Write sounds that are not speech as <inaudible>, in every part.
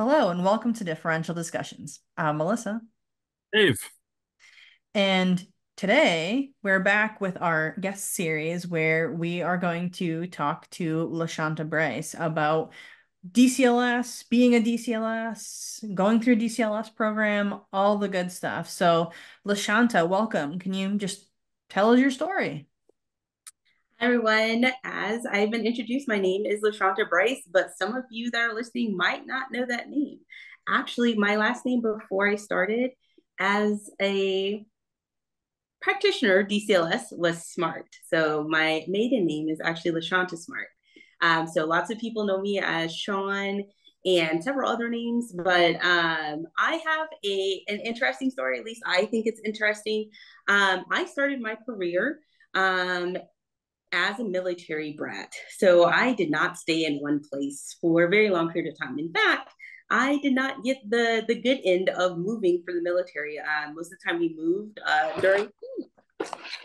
Hello and welcome to Differential Discussions. I'm Malissa. Dave. And today we're back with our guest series where we are going to talk to LaShanta Brice about DCLS, being a DCLS, going through DCLS program, all the good stuff. So, LaShanta, welcome. Can you just tell us your story? Everyone, as I've been introduced, my name is LaShanta Brice, but some of you that are listening might not know that name. Actually, my last name before I started as a practitioner, DCLS, was Smart. So my maiden name is actually LaShanta Smart. Um, so lots of people know me as Sean and several other names, but um, I have a an interesting story. At least I think it's interesting. Um, I started my career um, as a military brat. So I did not stay in one place for a very long period of time. In fact, I did not get the the good end of moving for the military. Uh, most of the time, we moved uh, during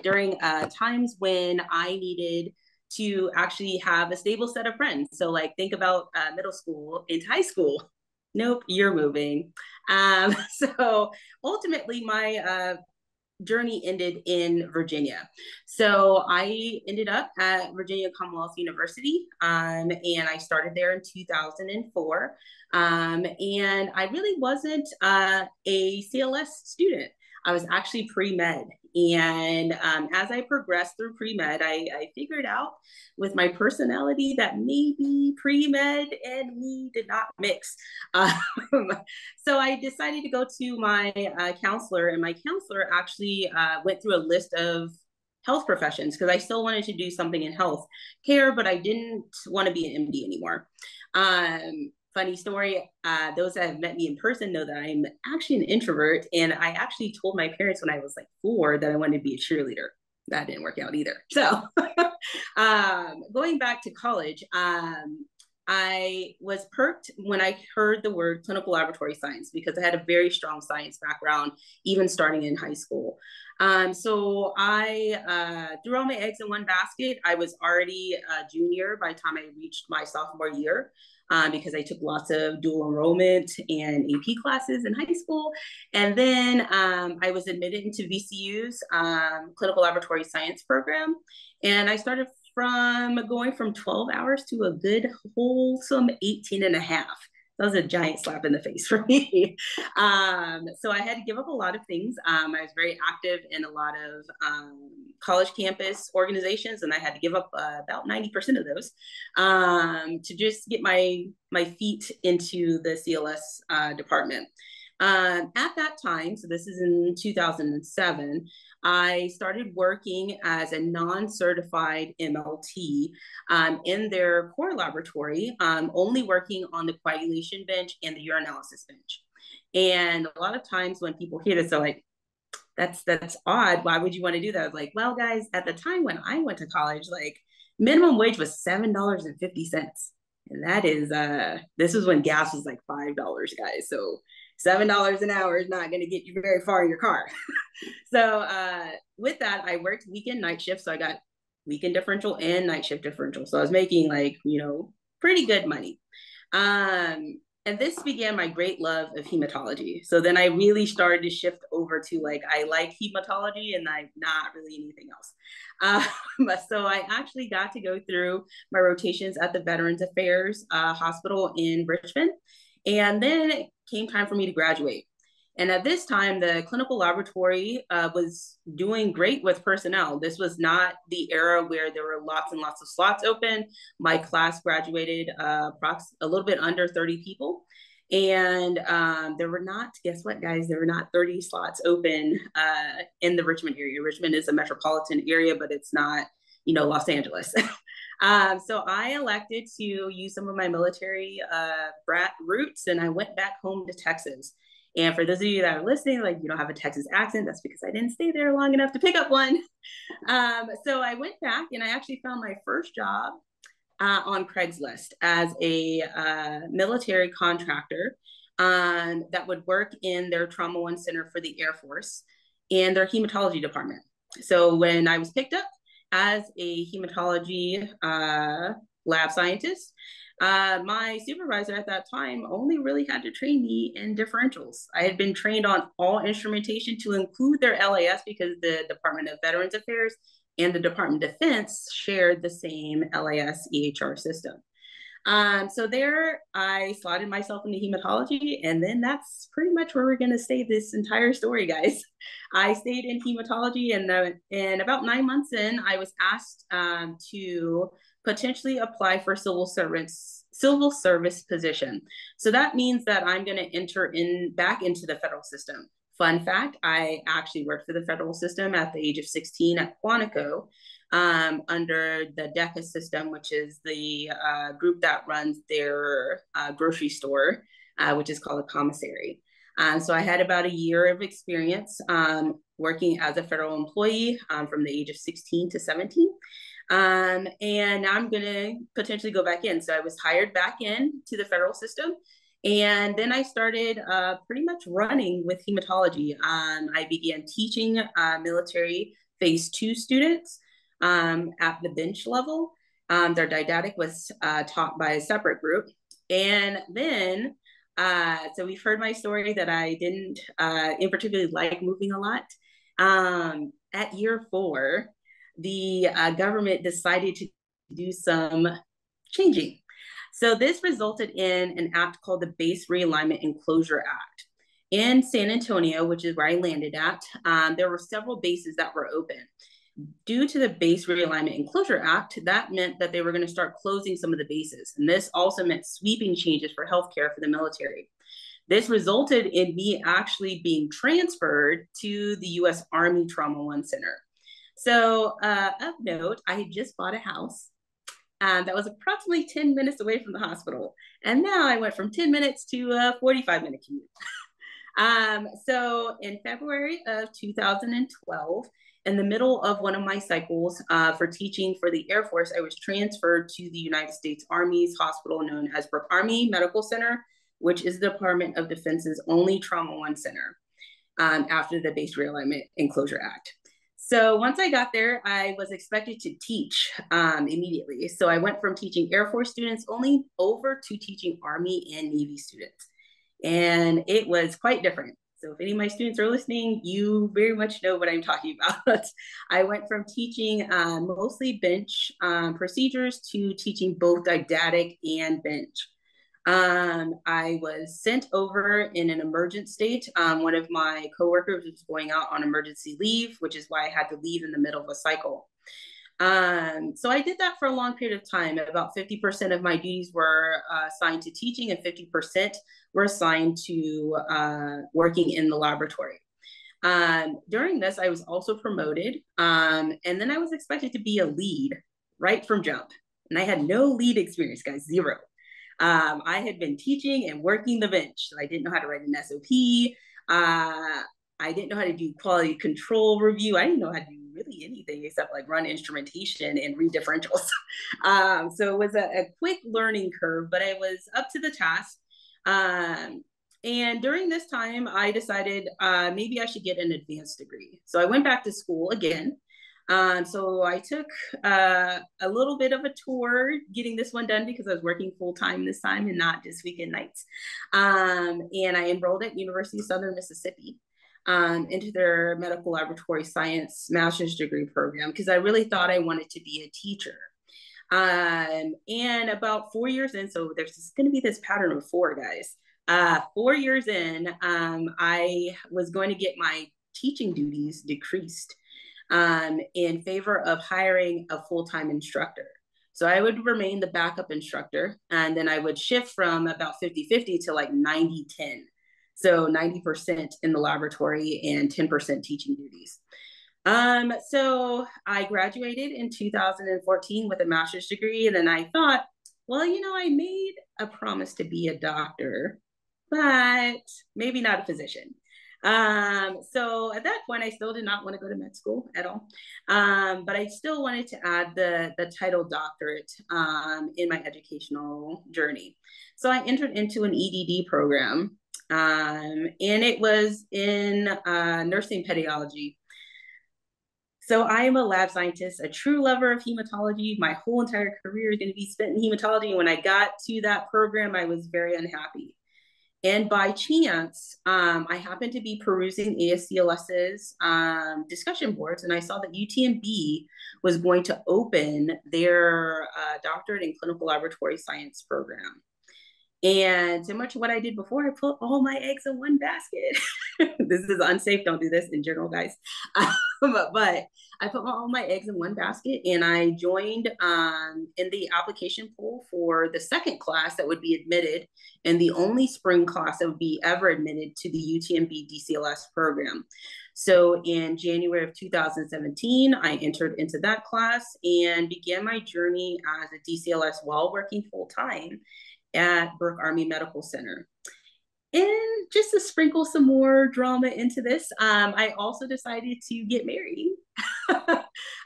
during uh, times when I needed to actually have a stable set of friends. So, like, think about uh, middle school into high school. Nope, you're moving. Um, <laughs> so ultimately, my uh, journey ended in Virginia. So I ended up at Virginia Commonwealth University, um, and I started there in 2004. Um, and I really wasn't uh, a CLS student. I was actually pre med. And um, as I progressed through pre med, I, I, figured out with my personality that maybe pre med and me did not mix. <laughs> Um, so I decided to go to my uh, counselor, and my counselor actually uh, went through a list of health professions because I still wanted to do something in health care, but I didn't want to be an MD anymore. Um, funny story. Uh, those that have met me in person know that i'm actually an introvert and i actually told my parents when i was like four that i wanted to be a cheerleader. That didn't work out either. So <laughs> um, going back to college um, i was perked when i heard the word clinical laboratory science because i had a very strong science background even starting in high school um, so I uh, threw all my eggs in one basket. I was already a junior by the time I reached my sophomore year um, because I took lots of dual enrollment and AP classes in high school. And then um, I was admitted into VCU's um, clinical laboratory science program. And I started from going from 12 hours to a good wholesome 18 and a half that was a giant slap in the face for <laughs> me. um, so I had to give up a lot of things. Um, I was very active in a lot of um, college campus organizations, and I had to give up uh, about ninety percent of those um, to just get my my feet into the CLS uh, department. Um, at that time, so this is in 2007, I started working as a non certified MLT um, in their core laboratory, um, only working on the coagulation bench and the urinalysis bench. And a lot of times when people hear this, they're like, that's that's odd. Why would you want to do that? I was like, well, guys, at the time when I went to college, like minimum wage was seven dollars and fifty cents, and that is uh, this was when gas was like five dollars, guys. So seven dollars an hour is not going to get you very far in your car. <laughs> so uh, with that, I worked weekend night shift, so I got weekend differential and night shift differential. So I was making like you know pretty good money. Um, and this began my great love of hematology. So then I really started to shift over to like I like hematology and I'm not really anything else. Um, <laughs> so I actually got to go through my rotations at the Veterans Affairs uh, Hospital in Richmond, and then came time for me to graduate. And at this time, the clinical laboratory uh, was doing great with personnel. This was not the era where there were lots and lots of slots open. My class graduated uh, a little bit under 30 people. And um, there were not, guess what, guys? There were not 30 slots open uh, in the Richmond area. Richmond is a metropolitan area, but it's not, you know, Los Angeles. <laughs> um, so I elected to use some of my military uh, brat roots and I went back home to Texas. And for those of you that are listening, like you don't have a Texas accent, that's because I didn't stay there long enough to pick up one. <laughs> Um, so I went back and I actually found my first job uh, on Craigslist as a uh, military contractor um, that would work in their Trauma One Center for the Air Force and their hematology department. So when I was picked up as a hematology uh, lab scientist, uh, my supervisor at that time only really had to train me in differentials. I had been trained on all instrumentation to include their LAS because the Department of Veterans Affairs and the Department of Defense shared the same LAS EHR system. Um, so there I slotted myself into hematology, and then that's pretty much where we're going to stay this entire story, guys. <laughs> I stayed in hematology, and uh, and about nine months in, I was asked um, to potentially apply for civil service civil service position. So that means that I'm going to enter in back into the federal system. Fun fact, I actually worked for the federal system at the age of 16 at Quantico um, under the DECA system, which is the uh, group that runs their uh, grocery store, uh, which is called a commissary. Um, so I had about a year of experience um, working as a federal employee um, from the age of 16 to 17. Um, and now I'm going to potentially go back in. So I was hired back in to the federal system. And then I started uh, pretty much running with hematology. Um, I began teaching uh, military phase two students um, at the bench level. Um, their didactic was uh, taught by a separate group. And then, uh, so we've heard my story that I didn't uh, in particularly like moving a lot. Um, at year four, the uh, government decided to do some changing. So this resulted in an act called the Base Realignment and Closure Act. In San Antonio, which is where I landed at, um, there were several bases that were open. Due to the Base Realignment and Closure Act, that meant that they were going to start closing some of the bases. And this also meant sweeping changes for healthcare for the military. This resulted in me actually being transferred to the US Army Trauma One Center. So, uh, of note, I had just bought a house um, that was approximately 10 minutes away from the hospital. And now I went from 10 minutes to a 45 minute commute. <laughs> um, so, in February of 2012, in the middle of one of my cycles uh, for teaching for the Air Force, I was transferred to the United States Army's hospital known as Brooke Army Medical Center, which is the Department of Defense's only Trauma One center um, after the Base Realignment and Closure Act. So once I got there, I was expected to teach um, immediately. So I went from teaching Air Force students only over to teaching Army and Navy students. And it was quite different. So if any of my students are listening, you very much know what I'm talking about. <laughs> I went from teaching uh, mostly bench um, procedures to teaching both didactic and bench. Um, I was sent over in an emergent state. Um, one of my coworkers was going out on emergency leave, which is why I had to leave in the middle of a cycle. Um, so I did that for a long period of time. About 50% of my duties were uh, assigned to teaching, and 50% were assigned to uh, working in the laboratory. Um, during this, I was also promoted, um, and then I was expected to be a lead right from jump. And I had no lead experience, guys, zero. Um, I had been teaching and working the bench. So I didn't know how to write an SOP. Uh, I didn't know how to do quality control review. I didn't know how to do really anything except like run instrumentation and read differentials. <laughs> um, so it was a, a, quick learning curve, but I was up to the task. Um, and during this time, I decided uh, maybe I should get an advanced degree. So I went back to school again. Um, so I took uh, a little bit of a tour getting this one done because I was working full time this time and not just weekend nights. Um, and I enrolled at University of Southern Mississippi um, into their medical laboratory science master's degree program because I really thought I wanted to be a teacher. Um, and about four years in, so there's going to be this pattern of four guys. Uh, four years in, um, I was going to get my teaching duties decreased um, in favor of hiring a full time instructor. So I would remain the backup instructor, and then I would shift from about 50 50 to like 90 10. So 90% in the laboratory and 10% teaching duties. Um, so I graduated in 2014 with a master's degree, and then I thought, well, you know, I made a promise to be a doctor, but maybe not a physician. Um, so at that point, I still did not want to go to med school at all. Um, but I still wanted to add the, the title doctorate um, in my educational journey. So I entered into an EDD program, um, and it was in uh, nursing pedagogy. So I am a lab scientist, a true lover of hematology. My whole entire career is going to be spent in hematology. And when I got to that program, I was very unhappy. And by chance, um, I happened to be perusing ASCLS's um, discussion boards, and I saw that UTMB was going to open their uh, doctorate in clinical laboratory science program. And much of what I did before, I put all my eggs in one basket. <laughs> this is unsafe. Don't do this in general, guys. <laughs> Um, but I put all my eggs in one basket and I joined um, in the application pool for the second class that would be admitted and the only spring class that would be ever admitted to the UTMB DCLS program. So in January of 2017, I entered into that class and began my journey as a DCLS while working full time at Brooke Army Medical Center. And just to sprinkle some more drama into this, um, I also decided to get married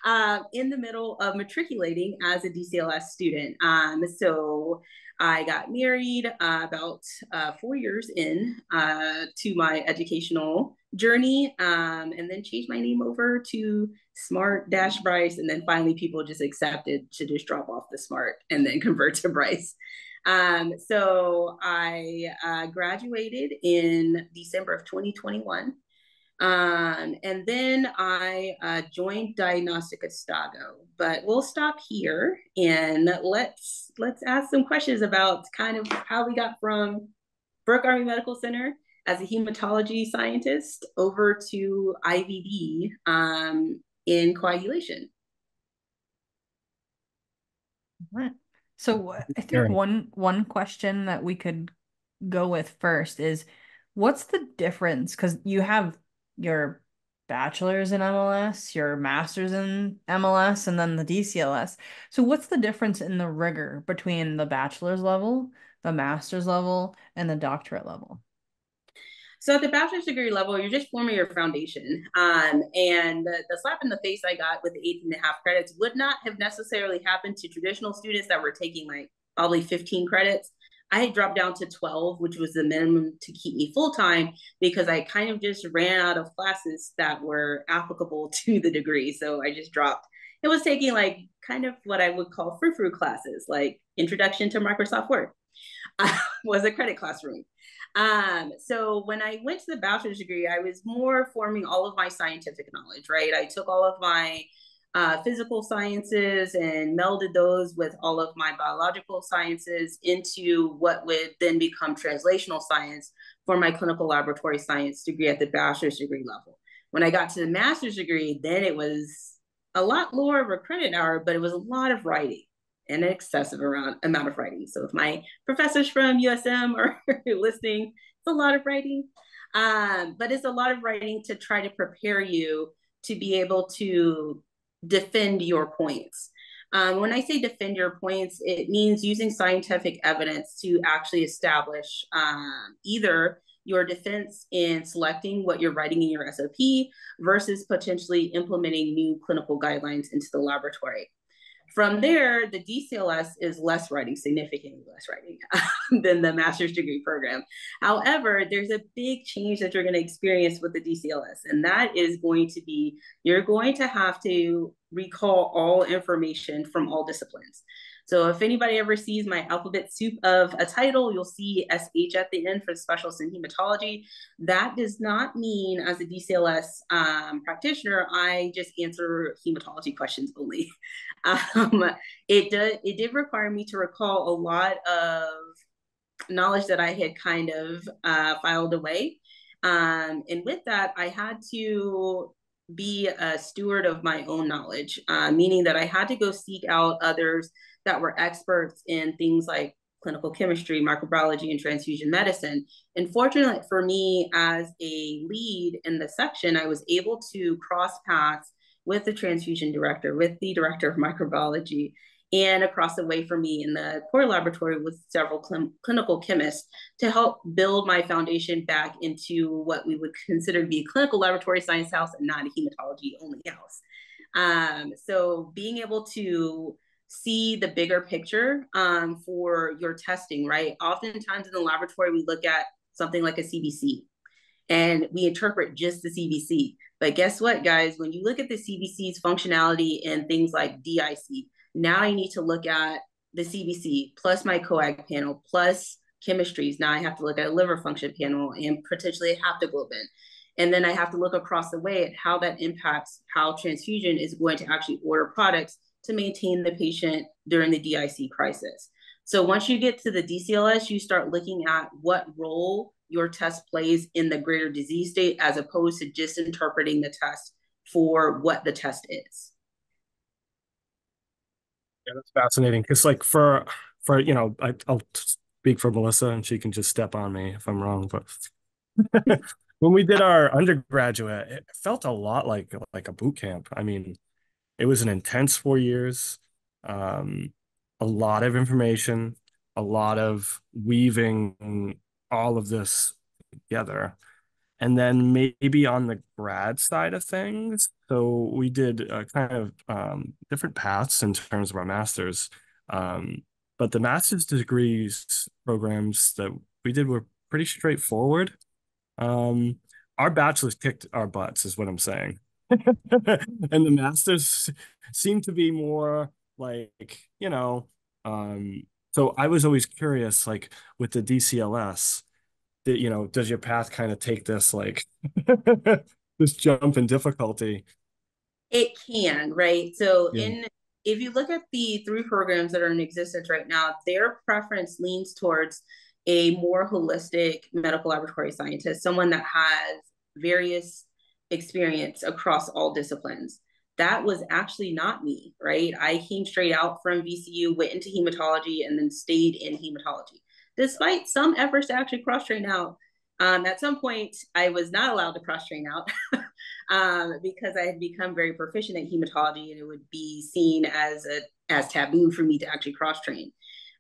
uh, <laughs> in the middle of matriculating as a DCLS student. Um, so I got married uh, about uh, four years in uh, to my educational journey, um, and then changed my name over to Smart Dash Brice, and then finally people just accepted to just drop off the Smart and then <laughs> convert to Brice. Um, so I uh, graduated in December of 2021. Um, and then I uh, joined Diagnostica Stago, but we'll stop here and let's let's ask some questions about kind of how we got from Brooke Army Medical Center as a hematology scientist over to IVD um, in coagulation. All right. So I think one one question that we could go with first is what's the difference? Because you have your bachelor's in MLS, your master's in MLS, and then the DCLS. So what's the difference in the rigor between the bachelor's level, the master's level, and the doctorate level? So at the bachelor's degree level, you're just forming your foundation. Um, and the, the, slap in the face I got with the 18 and a half credits would not have necessarily happened to traditional students that were taking like probably 15 credits. I had dropped down to 12, which was the minimum to keep me full time because I kind of just ran out of classes that were applicable <laughs> to the degree. So I just dropped. It was taking like kind of what I would call frou frou classes, like Introduction to Microsoft Word. <laughs> was a credit classroom. Um, so when I went to the bachelor's degree, I was more forming all of my scientific knowledge, right? I took all of my uh, physical sciences and melded those with all of my biological sciences into what would then become translational science for my clinical laboratory science degree at the bachelor's degree level. When I got to the master's degree, then it was a lot lower of a credit hour, but it was a lot of writing an excessive amount, amount of writing. So if my professors from USM are <laughs> listening, it's a lot of writing. Um, but it's a lot of writing to try to prepare you to be able to defend your points. Um, when I say defend your points, it means using scientific evidence to actually establish um, either your defense in selecting what you're writing in your SOP versus potentially implementing new clinical guidelines into the laboratory. From there, the DCLS is less writing, significantly less writing <laughs> than the master's degree program. However, there's a big change that you're going to experience with the DCLS, and that is going to be you're going to have to recall all information from all disciplines. So if anybody ever sees my alphabet soup of a title, you'll see SH at the end for the specialist in hematology. That does not mean as a DCLS um, practitioner, I just answer hematology questions only. <laughs> Um, it, did, it did require me to recall a lot of knowledge that I had kind of uh, filed away. Um, and with that, I had to be a steward of my own knowledge, uh, meaning that I had to go seek out others that were experts in things like clinical chemistry, microbiology, and transfusion medicine. And fortunately for me, as a lead in the section, I was able to cross paths with the transfusion director, with the director of microbiology, and across the way from me in the core laboratory with several cl clinical chemists to help build my foundation back into what we would consider to be a clinical laboratory science house and not a hematology only house. Um, so being able to see the bigger picture um, for your testing, right? Oftentimes in the laboratory, we look at something like a CBC. and we interpret just the CBC. But guess what, guys? When you look at the CBC's functionality and things like DIC, now I need to look at the CBC plus my coag panel plus chemistries. Now I have to look at a liver function panel and potentially a haptoglobin. And then I have to look across the way at how that impacts how transfusion is going to actually order products to maintain the patient during the DIC crisis. So once you get to the DCLS, you start looking at what role your test plays in the greater disease state as opposed to just interpreting the test for what the test is. Yeah, that's fascinating. Because like for for you know, I, I'll speak for Malissa, and she can just step on me if I'm wrong. But <laughs> when we did our undergraduate, it felt a lot like like a boot camp. I mean, it was an intense four years, um, a lot of information, a lot of weaving all of this together. And then maybe on the grad side of things, so we did a kind of um, different paths in terms of our masters. Um, but the master's degrees programs that we did were pretty straightforward. Um, our bachelor's kicked our butts, is what I'm saying. <laughs> and the masters seem to be more like, you know, um, so I was always curious, like with the DCLS, that you know, does your path kind of take this like <laughs> this jump in difficulty? It can, right? So yeah. in if you look at the three programs that are in existence right now, their preference leans towards a more holistic medical laboratory scientist, someone that has various experience across all disciplines. That was actually not me, right? I came straight out from VCU, went into hematology, and then stayed in hematology. Despite some efforts to actually cross train out, um, at some point I was not allowed to cross train out <laughs> um, because I had become very proficient at hematology, and it would be seen as a as taboo for me to actually cross train.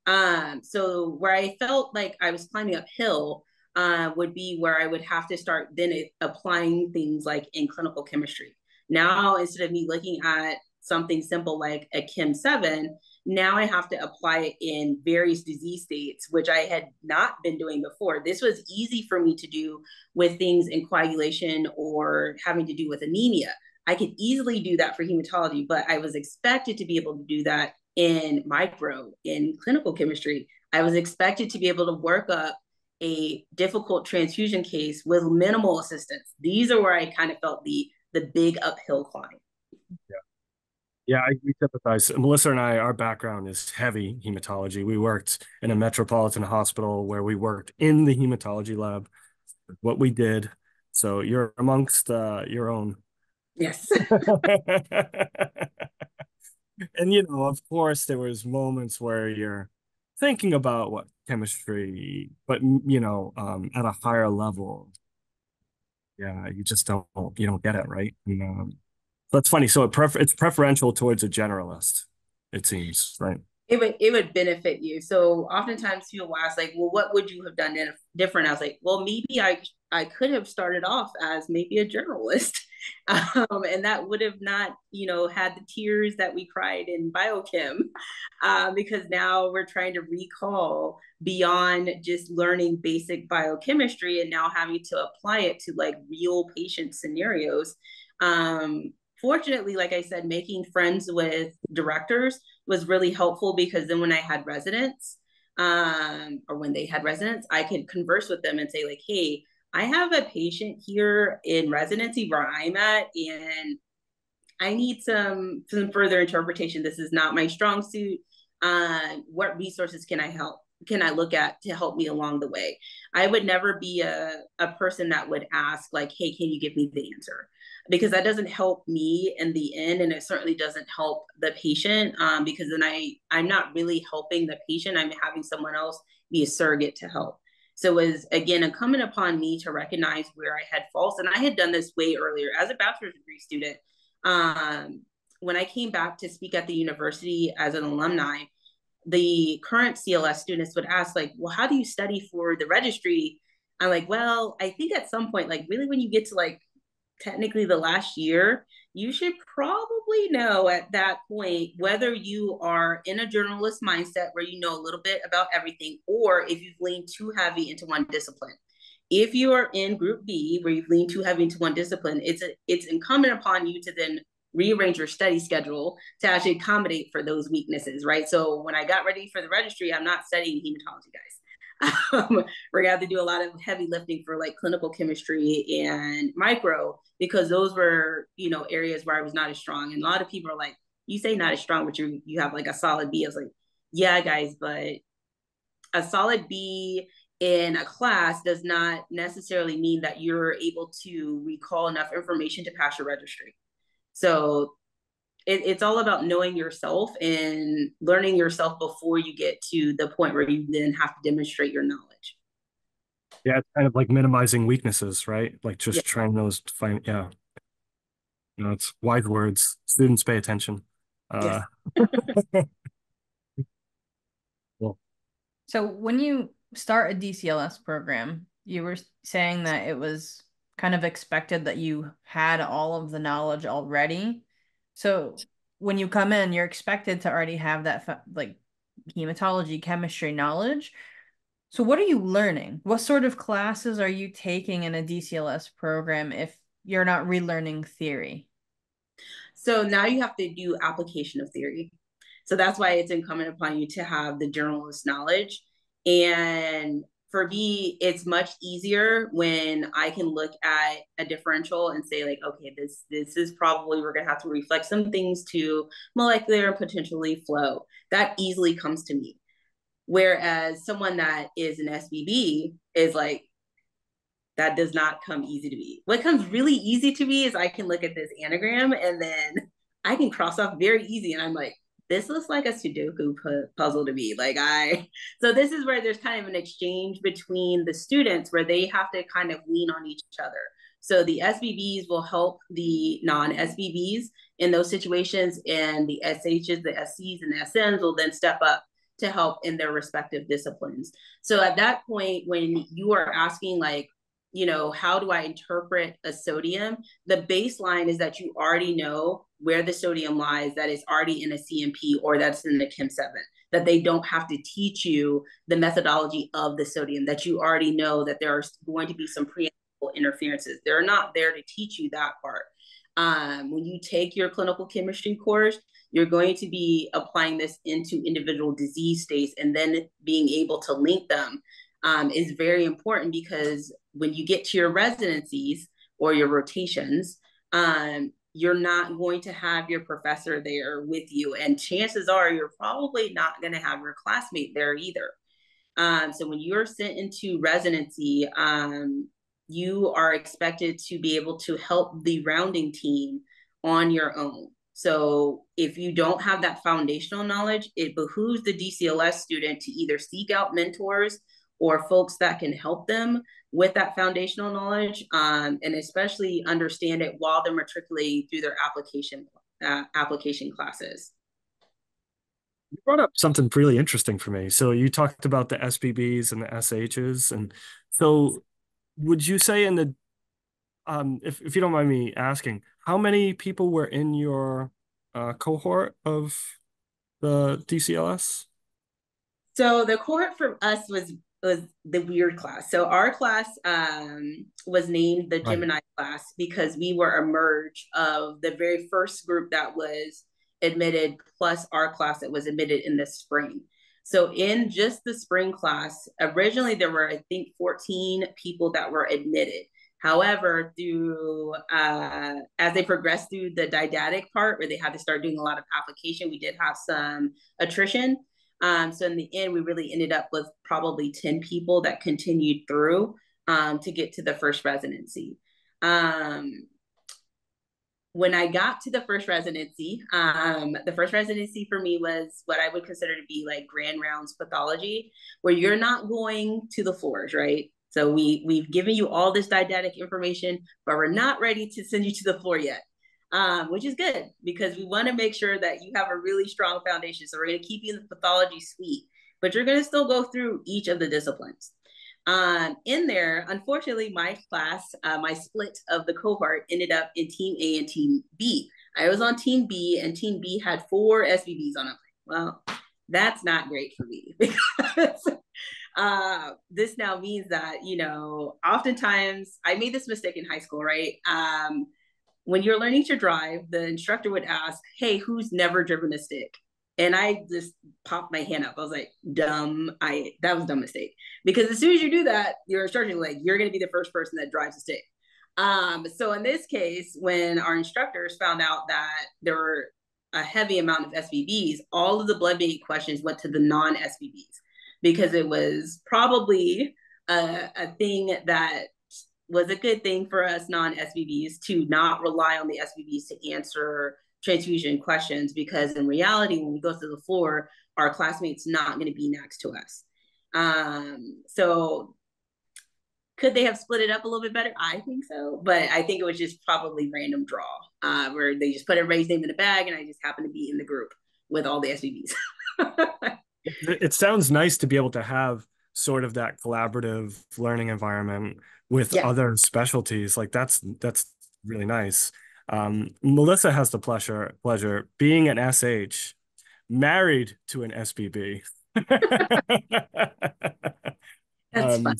Um, so where I felt like I was climbing uphill uh, would be where I would have to start then applying things like in clinical chemistry. Now, instead of me looking at something simple like a Chem 7, now I have to apply it in various disease states, which I had not been doing before. This was easy for me to do with things in coagulation or having to do with anemia. I could easily do that for hematology, but I was expected to be able to do that in micro, in clinical chemistry. I was expected to be able to work up a difficult transfusion case with minimal assistance. These are where I kind of felt the the big uphill climb. Yeah. Yeah, I sympathize. Malissa and I, our background is heavy hematology. We worked in a metropolitan hospital where we worked in the hematology lab. What we did. So you're amongst uh, your own. Yes. <laughs> <laughs> and you know, of course, there was moments where you're thinking about what chemistry, but you know, um, at a higher level. Yeah, you just don't you don't get it right. And, um, that's funny. So it prefer it's preferential towards a generalist, it seems, right? It would it would benefit you. So oftentimes people ask like, well, what would you have done different? I was like, well, maybe I I could have started off as maybe a generalist, <laughs> um, and that would have not you know had the tears that we cried in biochem, uh, because now we're trying to recall beyond just learning basic biochemistry and now having to apply it to like real patient scenarios. Um, fortunately, like I said, making friends with directors was really helpful because then when I had residents, um, or when they had residents, I could converse with them and say, like, hey, I have a patient here in residency where I'm at, and I need some some further interpretation. This is not my strong suit. Uh, what resources can I help? Can I look at to help me along the way? I would never be a, a person that would ask, like, hey, can you give me the answer? because that doesn't help me in the end and it certainly doesn't help the patient um, because then i i'm not really helping the patient i'm having someone else be a surrogate to help so it was again incumbent upon me to recognize where i had faults and i had done this way earlier as a bachelor's degree student. Um, when i came back to speak at the university as an alumni the current cls students would ask like well how do you study for the registry? I'm like well i think at some point like really when you get to like technically the last year, you should probably know at that point whether you are in a generalist mindset where you know a little bit about everything or if you've leaned too heavy into one discipline. if you are in group B where you've leaned too heavy into one discipline, it's a, it's incumbent upon you to then rearrange your study schedule to actually accommodate for those weaknesses, right? So when I got ready for the registry, I'm not studying hematology, guys. Um, we're gonna have to do a lot of heavy lifting for like clinical chemistry and micro because those were, you know, areas where I was not as strong. And a lot of people are like, you say not as strong, but you you have like a solid B. I was like, yeah, guys, but a solid B in a class does not necessarily mean that you're able to recall enough information to pass your registry. So it, it's all about knowing yourself and learning yourself before you get to the point where you then have to demonstrate your knowledge. Yeah, it's kind of like minimizing weaknesses, right? Like just yeah. trying those to find, yeah. You know, it's wise words. Students pay attention. Uh, yes. <laughs> well, so when you start a DCLS program, you were saying that it was kind of expected that you had all of the knowledge already. So when you come in, you're expected to already have that like hematology, chemistry knowledge. So what are you learning? What sort of classes are you taking in a DCLS program if you're not relearning theory? So now you have to do application of theory. So that's why it's incumbent upon you to have the generalist knowledge. And for me, it's much easier when I can look at a differential and say, like, okay, this this is probably we're gonna have to reflect some things to molecular and potentially flow. That easily comes to me. Whereas someone that is an SBB is like, that does not come easy to me. What comes really easy to me is I can look at this antigram and then I can cross off very easy. And I'm like, this looks like a Sudoku pu- puzzle to me. Like I, <laughs> so this is where there's kind of an exchange between the students where they have to kind of lean on each other. So the SBBs will help the non-SBBs in those situations, and the SHs, the SCs, and the SMs will then step up to help in their respective disciplines. So at that point, when you are asking like, you know, how do I interpret a sodium? The baseline is that you already know where the sodium lies that is already in a CMP or that's in the Chem 7, that they don't have to teach you the methodology of the sodium, that you already know that there are going to be some pre interferences. They're not there to teach you that part. Um, when you take your clinical chemistry course, you're going to be applying this into individual disease states and then being able to link them um, is very important because when you get to your residencies or your rotations, um, you're not going to have your professor there with you. And chances are you're probably not going to have your classmate there either. Um, so when you're sent into residency, um, you are expected to be able to help the rounding team on your own. So if you don't have that foundational knowledge, it behooves the DCLS student to either seek out mentors or folks that can help them with that foundational knowledge um, and especially understand it while they're matriculating through their application uh, application classes. You brought up something really interesting for me. So you talked about the sbbs and the shs and so would you say in the um, if, if you don't mind me asking how many people were in your uh, cohort of the dcls so the cohort for us was was the weird class. So our class um, was named the Gemini right. class because we were a merge of the very first group that was admitted plus our class that was admitted in the spring. So in just the spring class, originally there were I think 14 people that were admitted. However, through uh, as they progressed through the didactic part where they had to start doing a lot of application, we did have some attrition. Um, so in the end, we really ended up with probably 10 people that continued through um, to get to the first residency. Um, when I got to the first residency, um, the first residency for me was what I would consider to be like grand rounds pathology, where you're not going to the floors, right? So we we've given you all this didactic information, but we're not ready to send you to the floor yet um, which is good because we want to make sure that you have a really strong foundation. So we're going to keep you in the pathology suite, but you're going to still go through each of the disciplines. Um, in there, unfortunately, my class, uh, my split of the cohort ended up in Team A and Team B. I was on Team B, and Team B had four SBBs on it. Well, that's not great for me <laughs> because uh, this now means that, you know, oftentimes I made this mistake in high school, right? Um, when you're learning to drive, the instructor would ask, Hey, who's never driven a stick? And I just popped my hand up. I was like, dumb. I that was a dumb mistake. Because as soon as you do that, your instructor like, you're gonna be the first person that drives a stick. Um, so in this case, when our instructors found out that there were a heavy amount of SBBs, all of the blood bank questions went to the non-SBBs because it was probably a, a thing that was a good thing for us non-SBBs to not rely on the SBBs to answer transfusion questions because in reality, when we go to the floor, our classmates not going to be next to us. Um, so could they have split it up a little bit better? I think so, but I think it was just probably random draw uh, where they just put everybody's name in a bag and I just happened to be in the group with all the SBBs. <laughs> it sounds nice to be able to have sort of that collaborative learning environment with yeah. other specialties. Like that's that's really nice. Um, Malissa has the pleasure pleasure being an SH, married to an SBB. <laughs> um,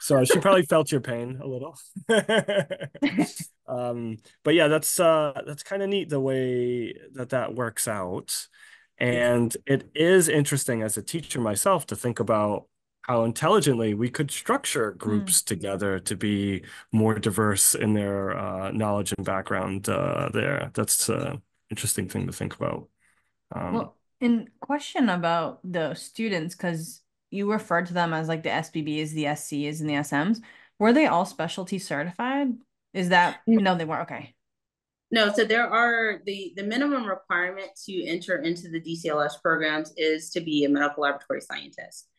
so she probably felt your pain a little. <laughs> <laughs> um, but yeah, that's uh, that's kind of neat the way that that works out. And it is interesting as a teacher myself to think about how intelligently we could structure groups mm. together to be more diverse in their uh, knowledge and background uh, there. That's an interesting thing to think about. Um, well, in question about the students, because you referred to them as like the SBBs, the SCs, and the SMs, were they all specialty certified? Is that no, they weren't. Okay. No, so there are the the minimum requirement to enter into the DCLS programs is to be a medical laboratory scientist.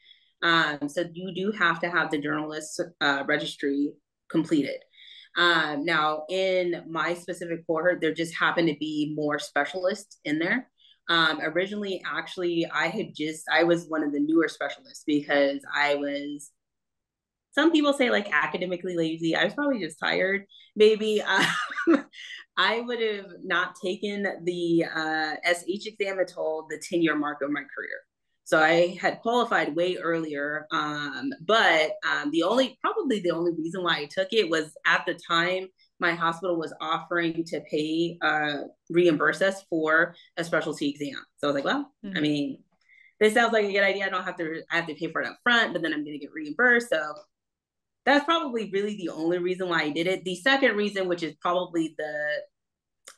Um, so you do have to have the generalist uh, registry completed. Um, now, in my specific cohort, there just happened to be more specialists in there. Um, originally, actually, I had just I was one of the newer specialists because I was. Some people say like academically lazy. I was probably just tired. Maybe <laughs> um, I would have not taken the uh, SH exam until the 10 year mark of my career. So I had qualified way earlier. Um, but um, the only, probably the only reason why I took it was at the time my hospital was offering to pay, uh, reimburse us for a specialty exam. So I was like, well, mm-hmm. I mean, this sounds like a good idea. I don't have to, I have to pay for it up front, but then I'm going to get reimbursed. So that's probably really the only reason why I did it. The second reason, which is probably the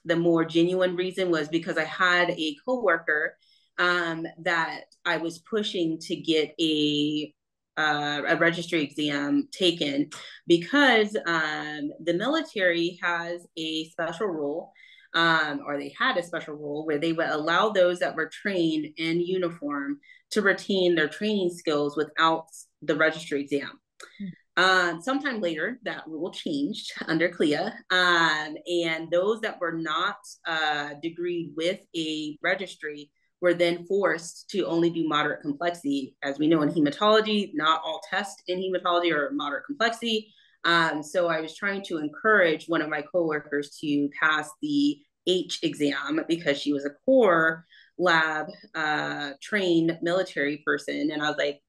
the more genuine reason, was because I had a coworker um, that I was pushing to get a uh, a registry exam taken because um, the military has a special rule, um, or they had a special rule where they would allow those that were trained in uniform to retain their training skills without the registry exam. Mm-hmm. Um, sometime later, that rule changed under CLIA, um, and those that were not uh, degreed with a registry were then forced to only do moderate complexity. As we know in hematology, not all tests in hematology are moderate complexity. Um, so I was trying to encourage one of my coworkers to pass the H exam because she was a core lab uh, trained military person. And I was like,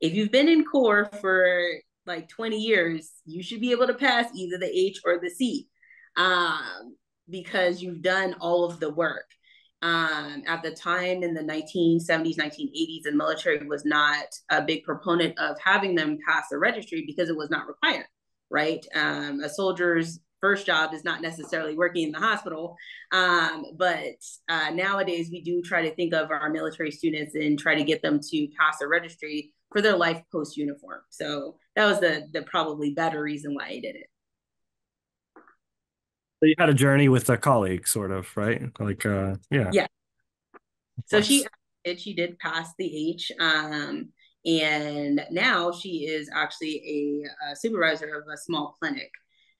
if you've been in core for like 20 years, you should be able to pass either the H or the C um, because you've done all of the work um, at the time in the 1970s, 1980s, the military was not a big proponent of having them pass the registry because it was not required, right? Um, a soldier's first job is not necessarily working in the hospital. Um, but uh, nowadays, we do try to think of our military students and try to get them to pass the registry for their life post uniform. So that was the the probably better reason why I did it. So you had a journey with a colleague, sort of, right? Like, uh, yeah. Yeah. So she did. She did pass the H, um, and now she is actually a, a supervisor of a small clinic.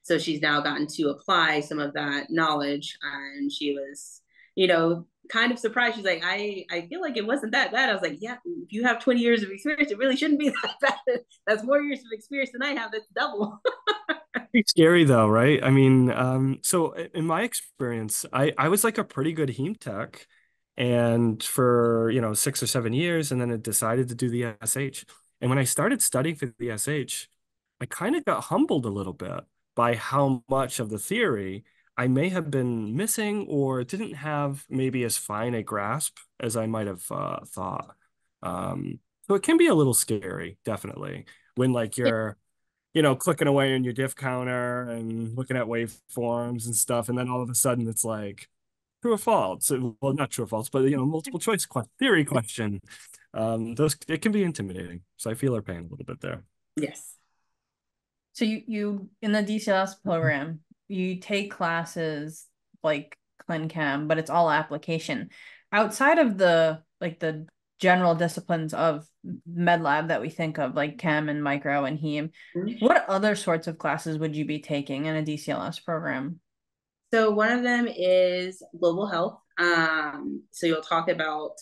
So she's now gotten to apply some of that knowledge, and she was, you know, kind of surprised. She's like, I, I feel like it wasn't that bad. I was like, yeah, if you have 20 years of experience, it really shouldn't be <laughs> that bad. That's more years of experience than I have. That's double. <laughs> pretty scary though, right? I mean, um, so in my experience, I, I was like a pretty good heme tech and for, you know, six or seven years, and then it decided to do the SH. And when I started studying for the SH, I kind of got humbled a little bit by how much of the theory I may have been missing or didn't have maybe as fine a grasp as I might have uh, thought. Um, so it can be a little scary, definitely, when like you're, you know, clicking away on your diff counter and looking at waveforms and stuff, and then all of a sudden it's like true or false. Well, not true or false, but you know, multiple choice theory question. Um, those it can be intimidating. So I feel our pain a little bit there. Yes. So you you in the DCLS program, you take classes like ClinChem, but it's all application. Outside of the like the general disciplines of med lab that we think of, like chem and micro and heme, mm-hmm. what other sorts of classes would you be taking in a DCLS program? So one of them is global health. Um, so you'll talk about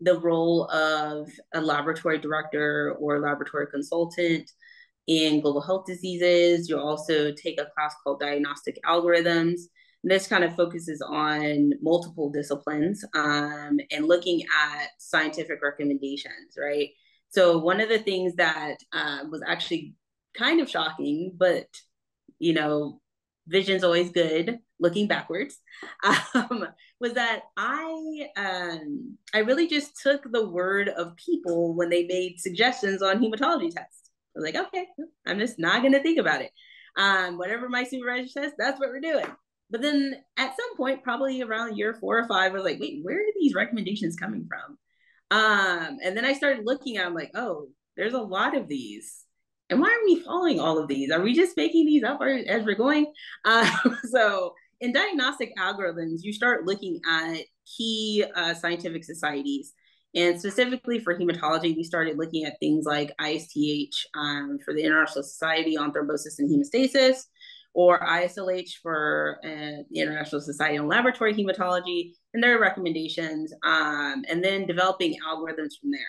the role of a laboratory director or laboratory consultant in global health diseases. You'll also take a class called diagnostic algorithms. This kind of focuses on multiple disciplines um, and looking at scientific recommendations, right? So, one of the things that uh, was actually kind of shocking, but you know, vision's always good looking backwards <laughs> um, was that i um, i really just took the word of people when they made suggestions on hematology tests like okay i'm just not going to think about it um, whatever my supervisor says that's what we're doing but then at some point probably around year four or five i was like wait where are these recommendations coming from um, and then i started looking at i'm like oh there's a lot of these and why are we following all of these? Are we just making these up as we're going? Uh, <laughs> so in diagnostic algorithms, you start looking at key uh, scientific societies. And specifically for hematology, we started looking at things like ISTH um, for the International Society on Thrombosis and Hemostasis, or ISLH for uh, the International Society on Laboratory Hematology, and their recommendations, um, and then developing algorithms from there.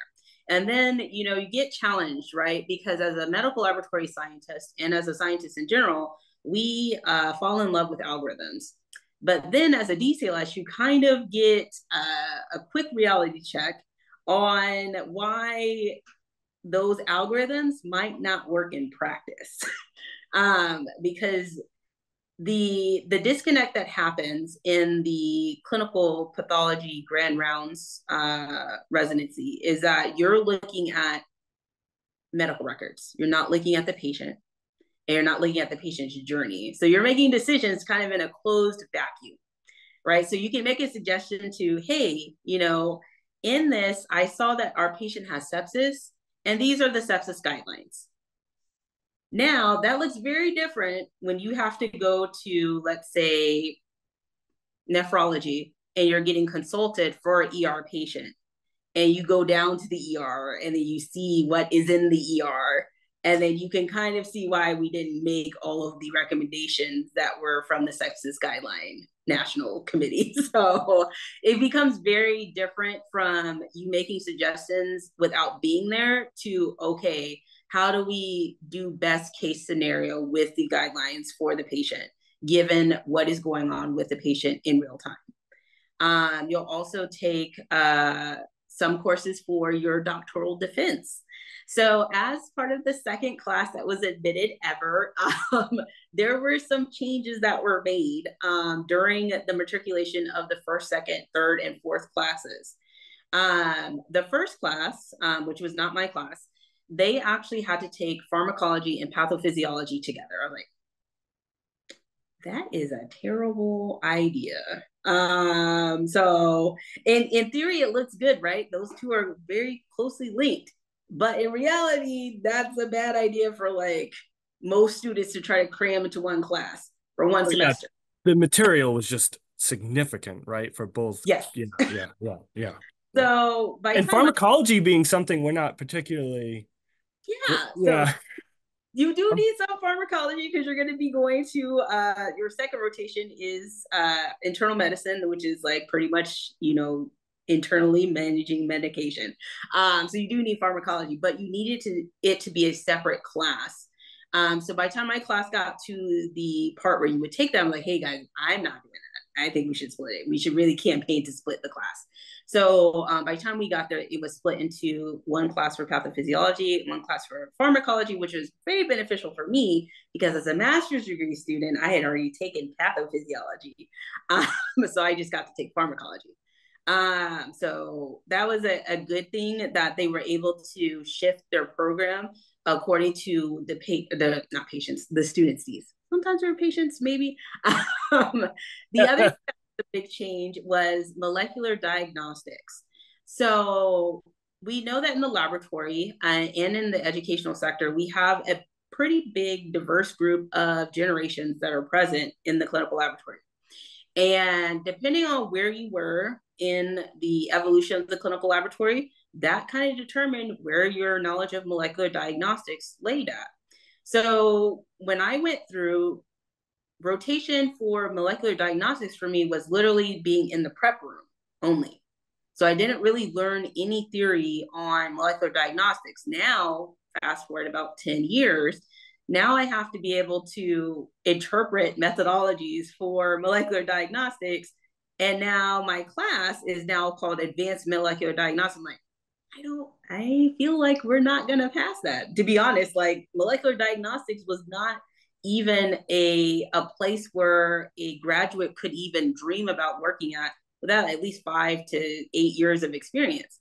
And then, you know, you get challenged, right? Because as a medical laboratory scientist and as a scientist in general, we uh, fall in love with algorithms. But then as a DCLS, you kind of get uh, a quick reality check on why those algorithms might not work in practice. <laughs> um, because the the disconnect that happens in the clinical pathology grand rounds uh, residency is that you're looking at medical records. You're not looking at the patient, and you're not looking at the patient's journey. So you're making decisions kind of in a closed vacuum, right? So you can make a suggestion to, hey, you know, in this, I saw that our patient has sepsis, and these are the sepsis guidelines now that looks very different when you have to go to, let's say, nephrology and you're getting consulted for an ER patient. And you go down to the ER and then you see what is in the ER. And then you can kind of see why we didn't make all of the recommendations that were from the sepsis guideline national committee. <laughs> So it becomes very different from you making suggestions without being there to, okay, how do we do best case scenario with the guidelines for the patient, given what is going on with the patient in real time? Um, you'll also take uh, some courses for your doctoral defense. So, as part of the second class that was admitted ever, <laughs> um, there were some changes that were made um, during the matriculation of the first, second, third, and fourth classes. Um, the first class, um, which was not my class, they actually had to take pharmacology and pathophysiology together. I'm like, that is a terrible idea. Um, so in, in theory, it looks good, right? Those two are very closely linked. But in reality, that's a bad idea for like most students to try to cram into one class for one oh, semester. Yeah. The material was just significant, right? For both. Yes. Yeah, yeah, <laughs> yeah, yeah. So by and pharmacology being something we're not particularly yeah. Yeah. So you do need some pharmacology because you're going to be going to uh, your second rotation is uh, internal medicine, which is like pretty much you know internally managing medication. Um, so you do need pharmacology, but you needed to it to be a separate class. Um, so by the time my class got to the part where you would take that, I'm like, hey guys, I'm not doing that. I think we should split it. We should really campaign to split the class. So um, by the time we got there, it was split into one class for pathophysiology, one class for pharmacology, which was very beneficial for me because as a master's degree student, I had already taken pathophysiology. <laughs> Um, so I just got to take pharmacology. Um, so that was a, a good thing that they were able to shift their program according to the pa- the not patients, the students' needs. Sometimes are patients, maybe. <laughs> Um, the <laughs> other the big change was molecular diagnostics. So we know that in the laboratory uh, and in the educational sector, we have a pretty big diverse group of generations that are present in the clinical laboratory. And depending on where you were in the evolution of the clinical laboratory, that kind of determined where your knowledge of molecular diagnostics laid at. So when I went through rotation for molecular diagnostics for me was literally being in the prep room only. So I didn't really learn any theory on molecular diagnostics. Now, fast forward about 10 years, now I have to be able to interpret methodologies for molecular diagnostics. And now my class is now called Advanced Molecular Diagnostics. I'm like, I don't, I feel like we're not going to pass that. To be honest, like molecular diagnostics was not even a, a place where a graduate could even dream about working at without at least five to eight years of experience.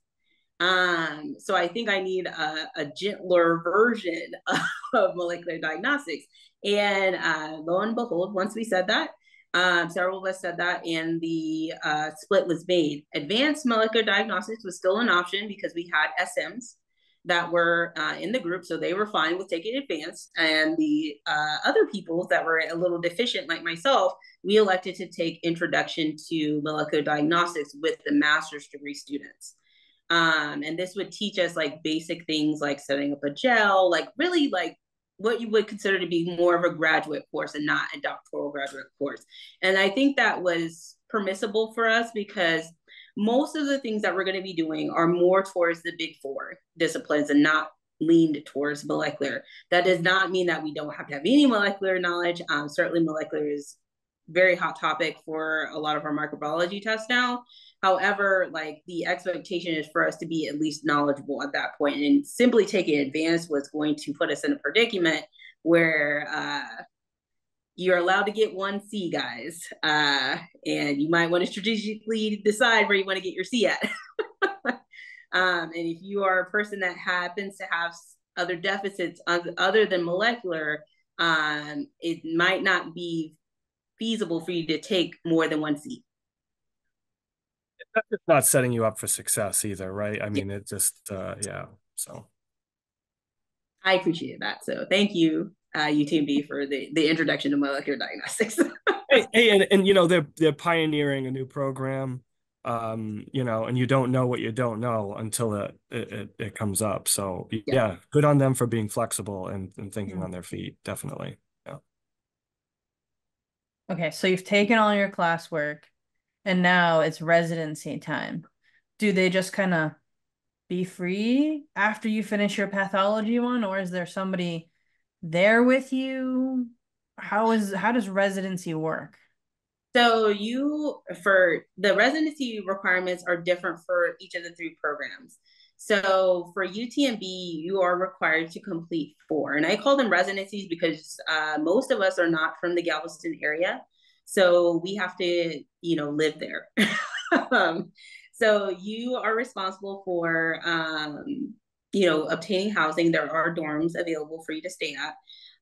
Um, so I think I need a, a gentler version <laughs> of molecular diagnostics. And uh, lo and behold, once we said that, um, several of us said that, and the uh, split was made. Advanced molecular diagnostics was still an option because we had SMs that were uh, in the group, so they were fine with taking advanced. And the uh, other people that were a little deficient, like myself, we elected to take introduction to molecular diagnostics with the master's degree students. Um, and this would teach us like basic things like setting up a gel, like really like what you would consider to be more of a graduate course and not a doctoral graduate course. And I think that was permissible for us because most of the things that we're going to be doing are more towards the big four disciplines and not leaned towards molecular. That does not mean that we don't have to have any molecular knowledge. Um, certainly, molecular is very hot topic for a lot of our microbiology tests now. However, like the expectation is for us to be at least knowledgeable at that point, and simply taking advanced was going to put us in a predicament where uh, you're allowed to get one C, guys. Uh, and you might want to strategically decide where you want to get your C at. <laughs> um, and if you are a person that happens to have other deficits other than molecular, um, it might not be feasible for you to take more than one C. It's not setting you up for success either, right? I mean, yeah. it just, uh, yeah. So I appreciate that. So thank you uh, UTMB for the, the introduction to molecular diagnostics. <laughs> hey, hey, and, and you know they're they're pioneering a new program, um, you know, and you don't know what you don't know until it it, it comes up. So yeah. yeah. good on them for being flexible and, and thinking mm-hmm. on their feet. Definitely. Yeah. Okay, so you've taken all your classwork, and now it's residency time. Do they just kind of be free after you finish your pathology one, or is there somebody? there with you? How is how does residency work? So you for the residency requirements are different for each of the three programs. So for UTMB, you are required to complete four, and I call them residencies because uh, most of us are not from the Galveston area, so we have to, you know, live there. <laughs> um, so you are responsible for um, you know, obtaining housing. There are dorms available for you to stay at.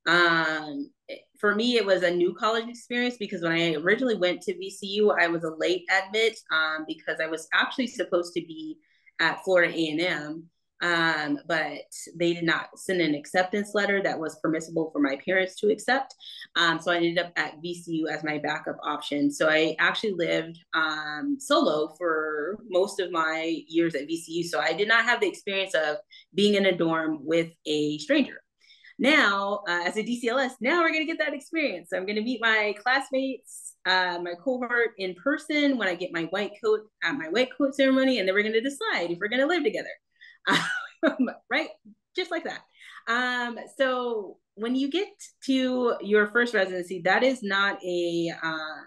Um, for me, it was a new college experience because when I originally went to VCU, I was a late admit um, because I was actually supposed to be at Florida A&M um, but they did not send an acceptance letter that was permissible for my parents to accept. Um, so I ended up at VCU as my backup option. So I actually lived um, solo for most of my years at VCU. So I did not have the experience of being in a dorm with a stranger. Now, uh, as a DCLS, now we're going to get that experience. So I'm going to meet my classmates, uh, my cohort in person when I get my white coat at my white coat ceremony, and then we're going to decide if we're going to live together. <laughs> right? Just like that. Um, so when you get to your first residency, that is not a um,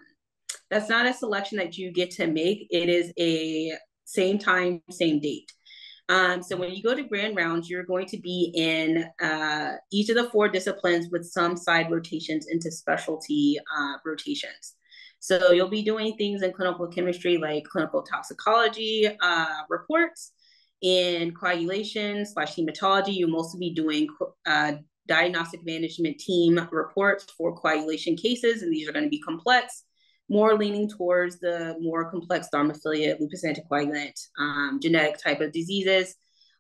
that's not a selection that you get to make. It is a same time, same date. Um, so when you go to grand rounds, you're going to be in uh, each of the four disciplines with some side rotations into specialty uh, rotations. So you'll be doing things in clinical chemistry like clinical toxicology uh, reports. In coagulation slash hematology, you'll mostly be doing uh, diagnostic management team reports for coagulation cases, and these are going to be complex, more leaning towards the more complex thrombophilia, lupus anticoagulant, um, genetic type of diseases.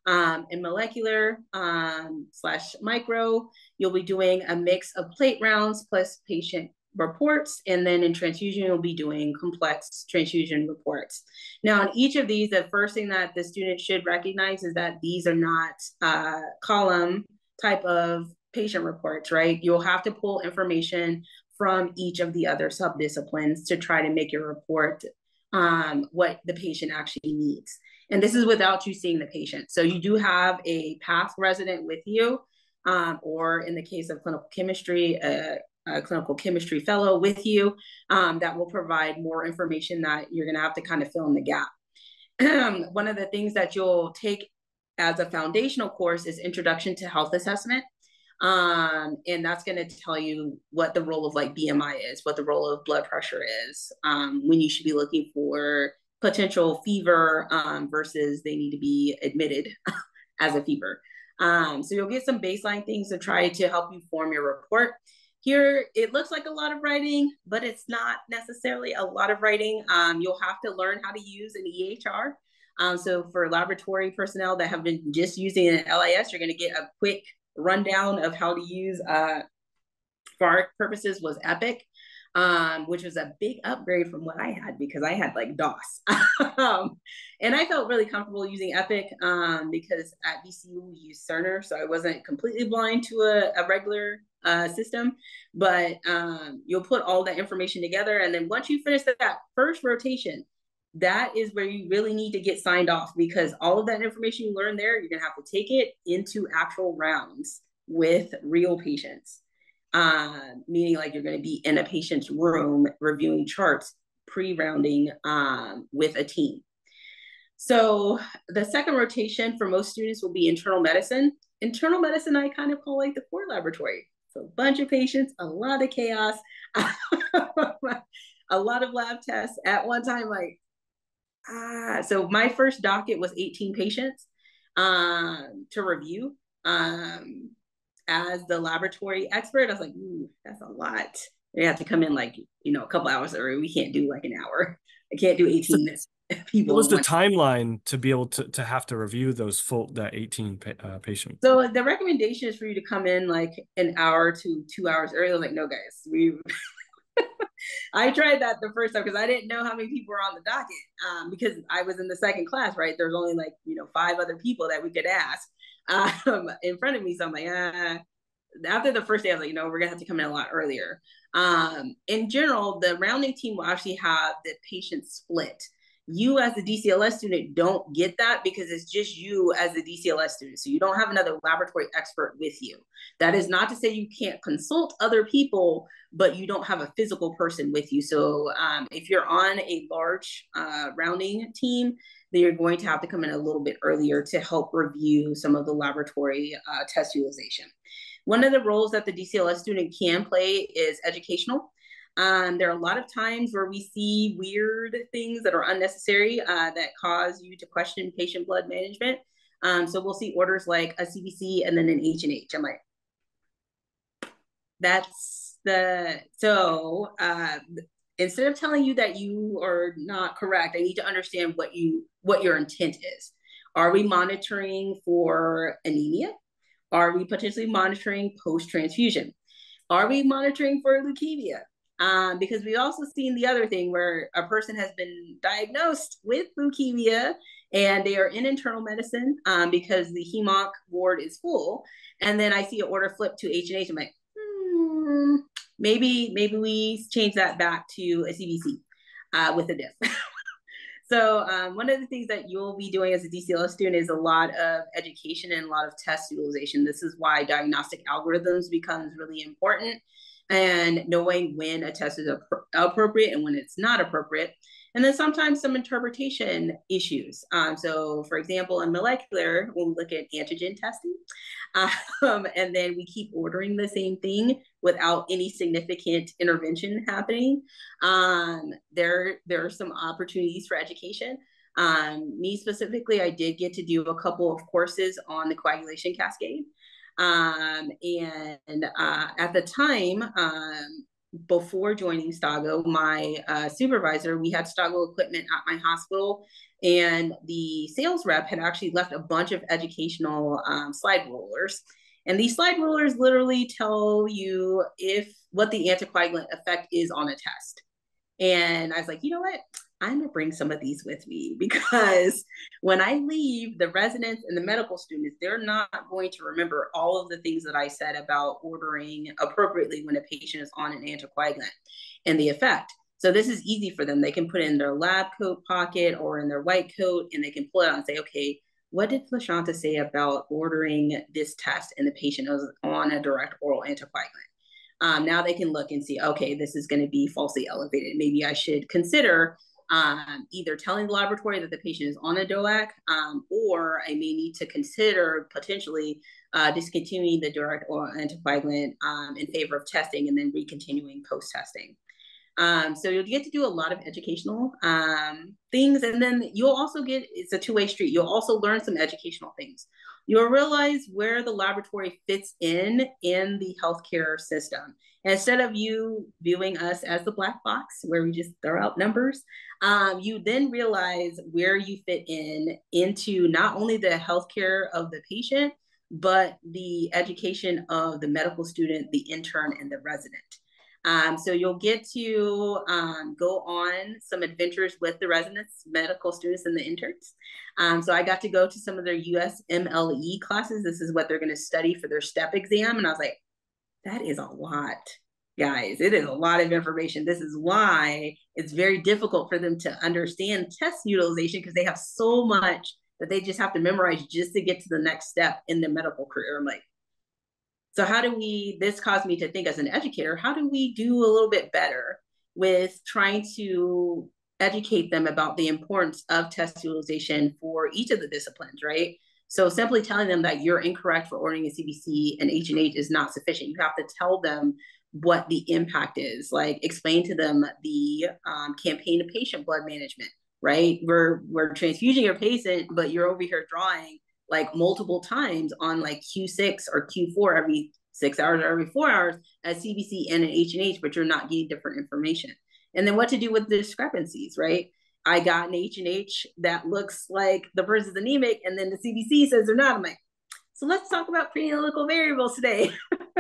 Um, in molecular um, slash micro, you'll be doing a mix of plate rounds plus patient reports. And then in transfusion, you'll be doing complex transfusion reports. Now, in each of these, the first thing that the student should recognize is that these are not uh, column type of patient reports, right? You'll have to pull information from each of the other subdisciplines to try to make your report um, what the patient actually needs. And this is without you seeing the patient. So you do have a path resident with you, um, or in the case of clinical chemistry, a, a clinical chemistry fellow with you um, that will provide more information that you're going to have to kind of fill in the gap. <clears throat> One of the things that you'll take as a foundational course is Introduction to Health Assessment. Um, and that's going to tell you what the role of like BMI is, what the role of blood pressure is, um, when you should be looking for potential fever um, versus they need to be admitted <laughs> as a fever. Um, so you'll get some baseline things to try to help you form your report. Here, it looks like a lot of writing, but it's not necessarily a lot of writing. Um, you'll have to learn how to use an EHR. Um, so for laboratory personnel that have been just using an LIS, you're going to get a quick rundown of how to use uh, for our purposes was Epic, um, which was a big upgrade from what I had because I had like DOS. <laughs> um, and I felt really comfortable using Epic um, because at VCU we use Cerner, so I wasn't completely blind to a, a regular uh, system. But um, you'll put all that information together, and then once you finish that first rotation, that is where you really need to get signed off because all of that information you learn there, you're gonna have to take it into actual rounds with real patients. Uh, meaning like you're gonna be in a patient's room reviewing charts pre-rounding um, with a team. So the second rotation for most students will be internal medicine. Internal medicine, I kind of call like the core laboratory. So a bunch of patients, a lot of chaos, <laughs> a lot of lab tests at one time. Like ah, so my first docket was 18 patients um, to review. Um, as the laboratory expert, I was like, ooh, that's a lot. They have to come in like, you know, a couple hours early. We can't do like an hour. I can't do 18 minutes. People. What was the timeline to be able to, to have to review those full, that 18 uh, patients? So the recommendation is for you to come in like an hour to two hours early. I was like, no, guys, we <laughs> I tried that the first time because I didn't know how many people were on the docket um, because I was in the second class, right? There's only like, you know, five other people that we could ask um, <laughs> in front of me. So I'm like, uh, after the first day, I was like, you know, we're gonna have to come in a lot earlier. Um, in general, the rounding team will actually have the patient split you as a DCLS student don't get that because it's just you as a DCLS student. So you don't have another laboratory expert with you. That is not to say you can't consult other people, but you don't have a physical person with you. So um, if you're on a large uh, rounding team, then you're going to have to come in a little bit earlier to help review some of the laboratory uh, test utilization. One of the roles that the DCLS student can play is educational. Um, there are a lot of times where we see weird things that are unnecessary uh, that cause you to question patient blood management. Um, so we'll see orders like a CBC and then an H and H. I'm like, that's the so uh, instead of telling you that you are not correct, I need to understand what you what your intent is. Are we monitoring for anemia? Are we potentially monitoring post transfusion? Are we monitoring for leukemia? Um, because we've also seen the other thing where a person has been diagnosed with leukemia and they are in internal medicine um, because the hemonc ward is full. And then I see an order flip to H&H. I'm like, hmm, maybe, maybe we change that back to a CBC uh, with a diff. <laughs> so um, one of the things that you'll be doing as a DCLS student is a lot of education and a lot of test utilization. This is why diagnostic algorithms becomes really important and knowing when a test is appropriate and when it's not appropriate. And then sometimes some interpretation issues. Um, so, for example, in molecular, when we look at antigen testing, <laughs> um, and then we keep ordering the same thing without any significant intervention happening, um, there, there are some opportunities for education. Um, me specifically, I did get to do a couple of courses on the coagulation cascade. Um, and uh, at the time, um, before joining Stago, my uh, supervisor, we had Stago equipment at my hospital, and the sales rep had actually left a bunch of educational um, slide rollers. And these slide rollers literally tell you if what the anticoagulant effect is on a test. And I was like, you know what? I'm gonna bring some of these with me <laughs> because when I leave, the residents and the medical students, they're not going to remember all of the things that I said about ordering appropriately when a patient is on an anticoagulant and the effect. So this is easy for them. They can put it in their lab coat pocket or in their white coat and they can pull it out and say, okay, what did LaShanta say about ordering this test and the patient is on a direct oral anticoagulant? Um, now they can look and see, okay, this is going to be falsely elevated. Maybe I should consider um, either telling the laboratory that the patient is on a DOAC, um, or I may need to consider potentially uh, discontinuing the direct oral anticoagulant um, in favor of testing and then recontinuing post testing. Um, so you'll get to do a lot of educational um, things, and then you'll also get it's a two way street. You'll also learn some educational things. You'll realize where the laboratory fits in in the healthcare system. Instead of you viewing us as the black box where we just throw out numbers, um, you then realize where you fit in into not only the healthcare of the patient, but the education of the medical student, the intern, and the resident. Um, so you'll get to um, go on some adventures with the residents, medical students, and the interns. Um, so I got to go to some of their USMLE classes. This is what they're going to study for their STEP exam. And I was like, that is a lot, guys. It is a lot of information. This is why it's very difficult for them to understand test utilization because they have so much that they just have to memorize just to get to the next step in their medical career. I'm like, so how do we, this caused me to think as an educator, how do we do a little bit better with trying to educate them about the importance of test utilization for each of the disciplines, right? So simply telling them that you're incorrect for ordering a CBC and H&H is not sufficient. You have to tell them what the impact is. Like explain to them the um, campaign of patient blood management, right? We're we're transfusing your patient, but you're over here drawing like multiple times on like Q6 or Q4 every six hours or every four hours as CBC and an H&H, but you're not getting different information. And then what to do with the discrepancies, right? I got an H&H that looks like the person's anemic, and then the CBC says they're not. I'm like, so let's talk about pre-analytical variables today. <laughs>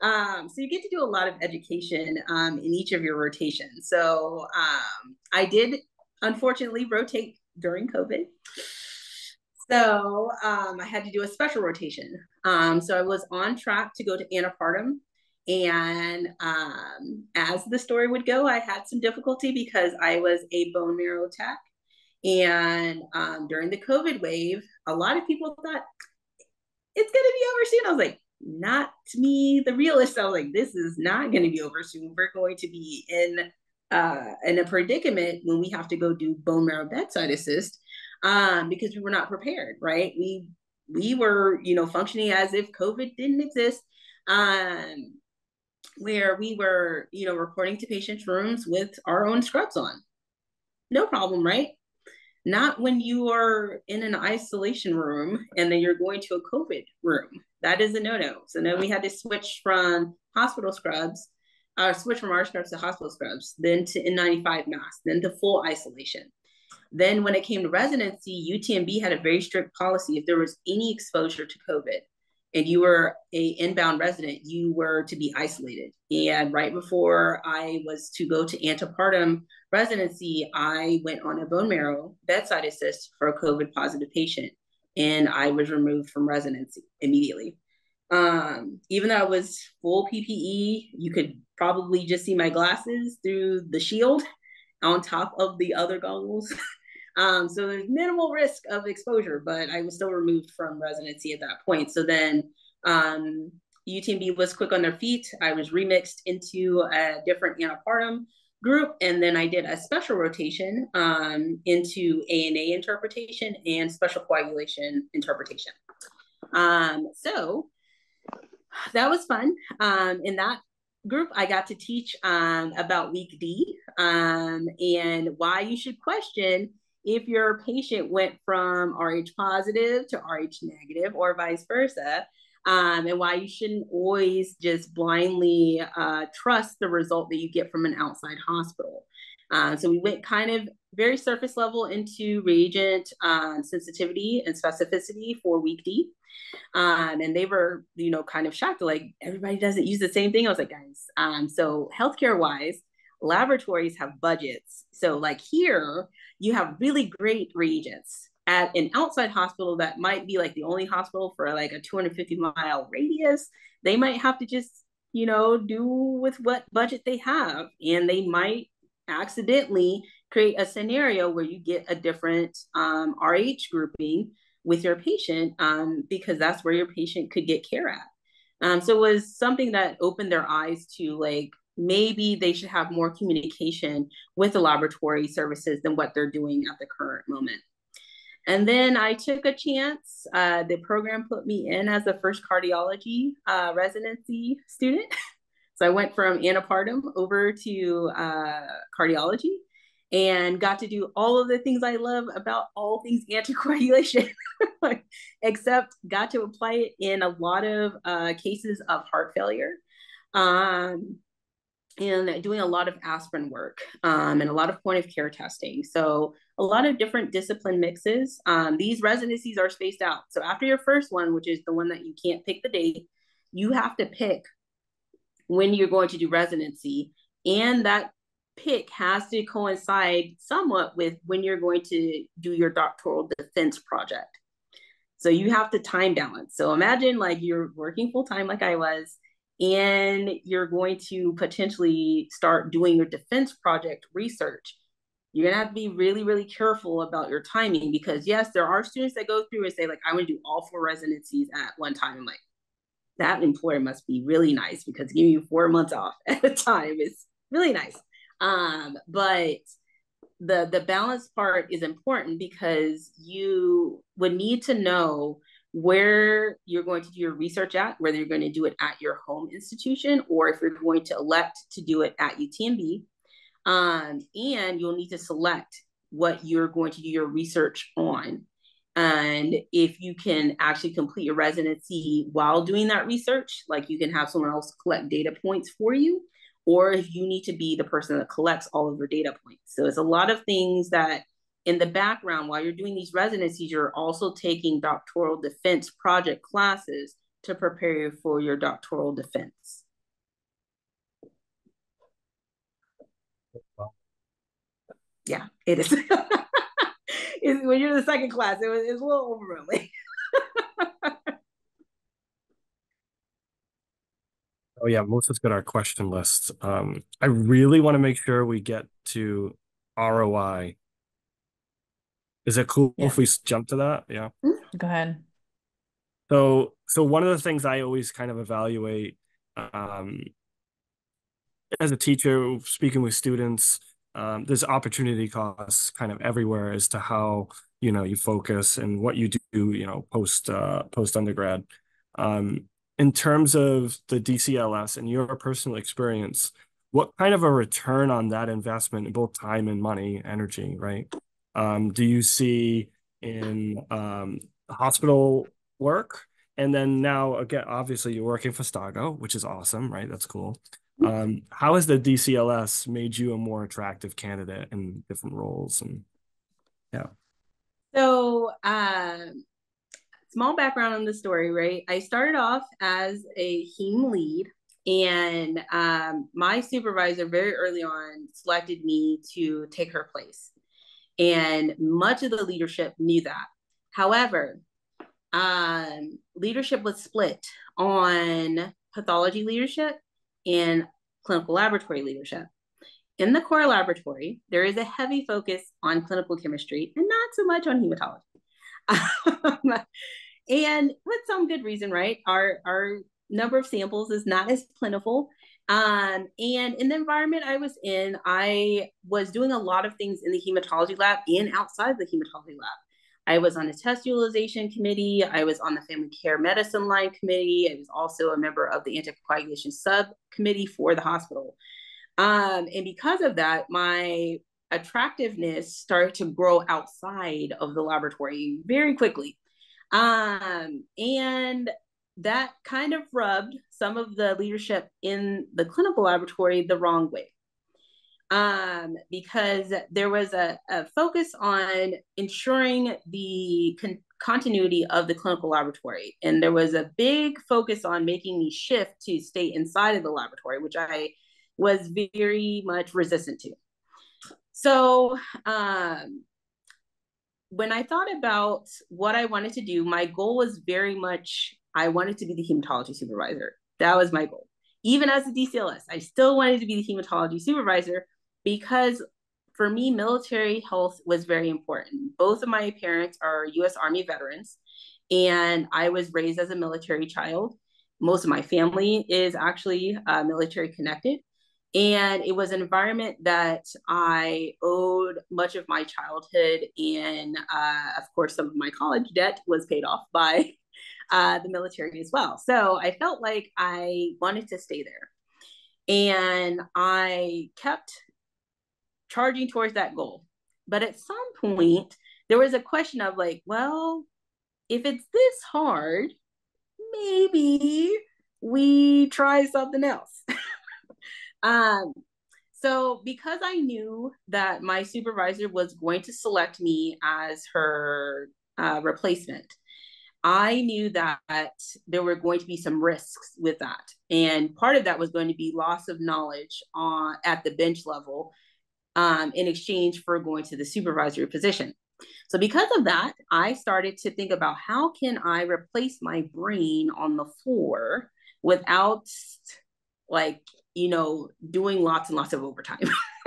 um, so you get to do a lot of education um, in each of your rotations. So um, I did, unfortunately, rotate during COVID. So um, I had to do a special rotation. Um, so I was on track to go to antepartum. And um, as the story would go, I had some difficulty because I was a bone marrow tech. And um, during the COVID wave, a lot of people thought it's going to be over soon. I was like, not to me, the realist. I was like, this is not going to be over soon. We're going to be in uh, in a predicament when we have to go do bone marrow bedside assist um, because we were not prepared, right? We we were, you know, functioning as if COVID didn't exist, um, where we were, you know, reporting to patients' rooms with our own scrubs on. No problem, right? Not when you are in an isolation room and then you're going to a COVID room. That is a no-no. So then we had to switch from hospital scrubs, uh, switch from our scrubs to hospital scrubs, then to N95 masks, then to full isolation. Then when it came to residency, UTMB had a very strict policy. If there was any exposure to COVID and you were a inbound resident, you were to be isolated. And right before I was to go to antepartum residency, I went on a bone marrow bedside assist for a COVID positive patient. And I was removed from residency immediately. Um, even though I was full PPE, you could probably just see my glasses through the shield on top of the other goggles. <laughs> Um, so there's minimal risk of exposure, but I was still removed from residency at that point. So then um, UTMB was quick on their feet. I was remixed into a different antepartum group, and then I did a special rotation um, into ANA interpretation and special coagulation interpretation. Um, so that was fun. Um, in that group, I got to teach um, about weak D um, and why you should question if your patient went from Rh positive to Rh negative or vice versa, um, and why you shouldn't always just blindly uh, trust the result that you get from an outside hospital. Uh, so we went kind of very surface level into reagent uh, sensitivity and specificity for weak D. Um, and they were, you know, kind of shocked, like everybody doesn't use the same thing. I was like, guys, um, so healthcare wise, laboratories have budgets. So like here, you have really great reagents at an outside hospital that might be like the only hospital for like a 250 mile radius. They might have to just, you know, do with what budget they have. And they might accidentally create a scenario where you get a different um, RH grouping with your patient um, because that's where your patient could get care at. Um, so it was something that opened their eyes to like maybe they should have more communication with the laboratory services than what they're doing at the current moment. And then I took a chance. Uh, the program put me in as a first cardiology uh, residency student. <laughs> so I went from antepartum over to uh, cardiology and got to do all of the things I love about all things anticoagulation, <laughs> except got to apply it in a lot of uh, cases of heart failure. Um, and doing a lot of aspirin work um, and a lot of point of care testing. So a lot of different discipline mixes. Um, these residencies are spaced out. So after your first one, which is the one that you can't pick the date, you have to pick when you're going to do residency. And that pick has to coincide somewhat with when you're going to do your doctoral defense project. So you have to time balance. So imagine like you're working full time, like I was, and you're going to potentially start doing your defense project research. You're gonna have to be really, really careful about your timing because yes, there are students that go through and say, like, I want to do all four residencies at one time. I'm like, that employer must be really nice because giving you four months off <laughs> at a time is really nice. Um, but the the balance part is important because you would need to know where you're going to do your research at, whether you're going to do it at your home institution or if you're going to elect to do it at UTMB. Um, and you'll need to select what you're going to do your research on. And if you can actually complete your residency while doing that research, like you can have someone else collect data points for you, or if you need to be the person that collects all of your data points. So it's a lot of things that in the background, while you're doing these residencies, you're also taking doctoral defense project classes to prepare you for your doctoral defense. Yeah, it is. <laughs> when you're in the second class, it was, it was a little overwhelming. <laughs> Oh yeah, Malissa's got our question list. Um, I really want to make sure we get to ROI. Is it cool yeah. if we jump to that? Yeah. Mm-hmm. Go ahead. So, so one of the things I always kind of evaluate um, as a teacher, speaking with students, um, there's opportunity costs kind of everywhere as to how you know you focus and what you do, you know, post uh, post undergrad. Um, in terms of the DCLS and your personal experience, what kind of a return on that investment in both time and money, energy, right? Um, do you see in um, hospital work? And then now, again, obviously, you're working for Stago, which is awesome, right? That's cool. Um, how has the DCLS made you a more attractive candidate in different roles? And yeah. So, um, small background on the story, right? I started off as a heme lead, and um, my supervisor very early on selected me to take her place. And much of the leadership knew that. However, um, leadership was split on pathology leadership and clinical laboratory leadership. In the core laboratory, there is a heavy focus on clinical chemistry and not so much on hematology. <laughs> and with some good reason, right? Our our number of samples is not as plentiful Um, and in the environment I was in, I was doing a lot of things in the hematology lab and outside the hematology lab. I was on a test utilization committee. I was on the family care medicine line committee. I was also a member of the anticoagulation subcommittee for the hospital. Um, and because of that, my attractiveness started to grow outside of the laboratory very quickly. Um, and that kind of rubbed some of the leadership in the clinical laboratory the wrong way. Um, because there was a, a, focus on ensuring the con- continuity of the clinical laboratory. And there was a big focus on making me shift to stay inside of the laboratory, which I was very much resistant to. So, um, when I thought about what I wanted to do, my goal was very much I wanted to be the hematology supervisor. That was my goal. Even as a DCLS, I still wanted to be the hematology supervisor because for me, military health was very important. Both of my parents are US Army veterans, and I was raised as a military child. Most of my family is actually uh, military connected. And it was an environment that I owed much of my childhood. And uh, of course, some of my college debt was paid off by uh, the military as well. So I felt like I wanted to stay there. And I kept charging towards that goal. But at some point, there was a question of like, well, if it's this hard, maybe we try something else. <laughs> Um, so because I knew that my supervisor was going to select me as her uh, replacement, I knew that there were going to be some risks with that. And part of that was going to be loss of knowledge on, at the bench level um, in exchange for going to the supervisory position. So because of that, I started to think about how can I replace my brain on the floor without like you know, doing lots and lots of overtime. <laughs>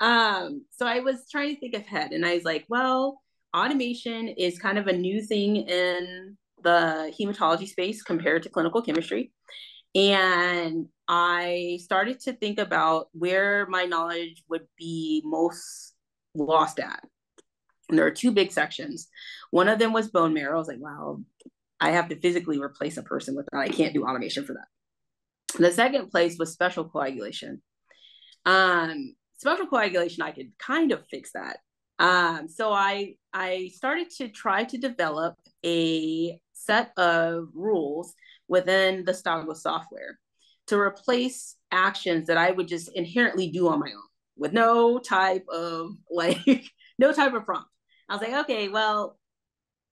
um, so I was trying to think ahead and I was like, well, automation is kind of a new thing in the hematology space compared to clinical chemistry. And I started to think about where my knowledge would be most lost at. And there are two big sections. One of them was bone marrow. I was like, wow, I have to physically replace a person with that. I can't do automation for that. The second place was special coagulation. Um, special coagulation, I could kind of fix that. Um, so I I started to try to develop a set of rules within the Stago software to replace actions that I would just inherently do on my own with no type of <laughs> like no type of prompt. I was like, okay, well,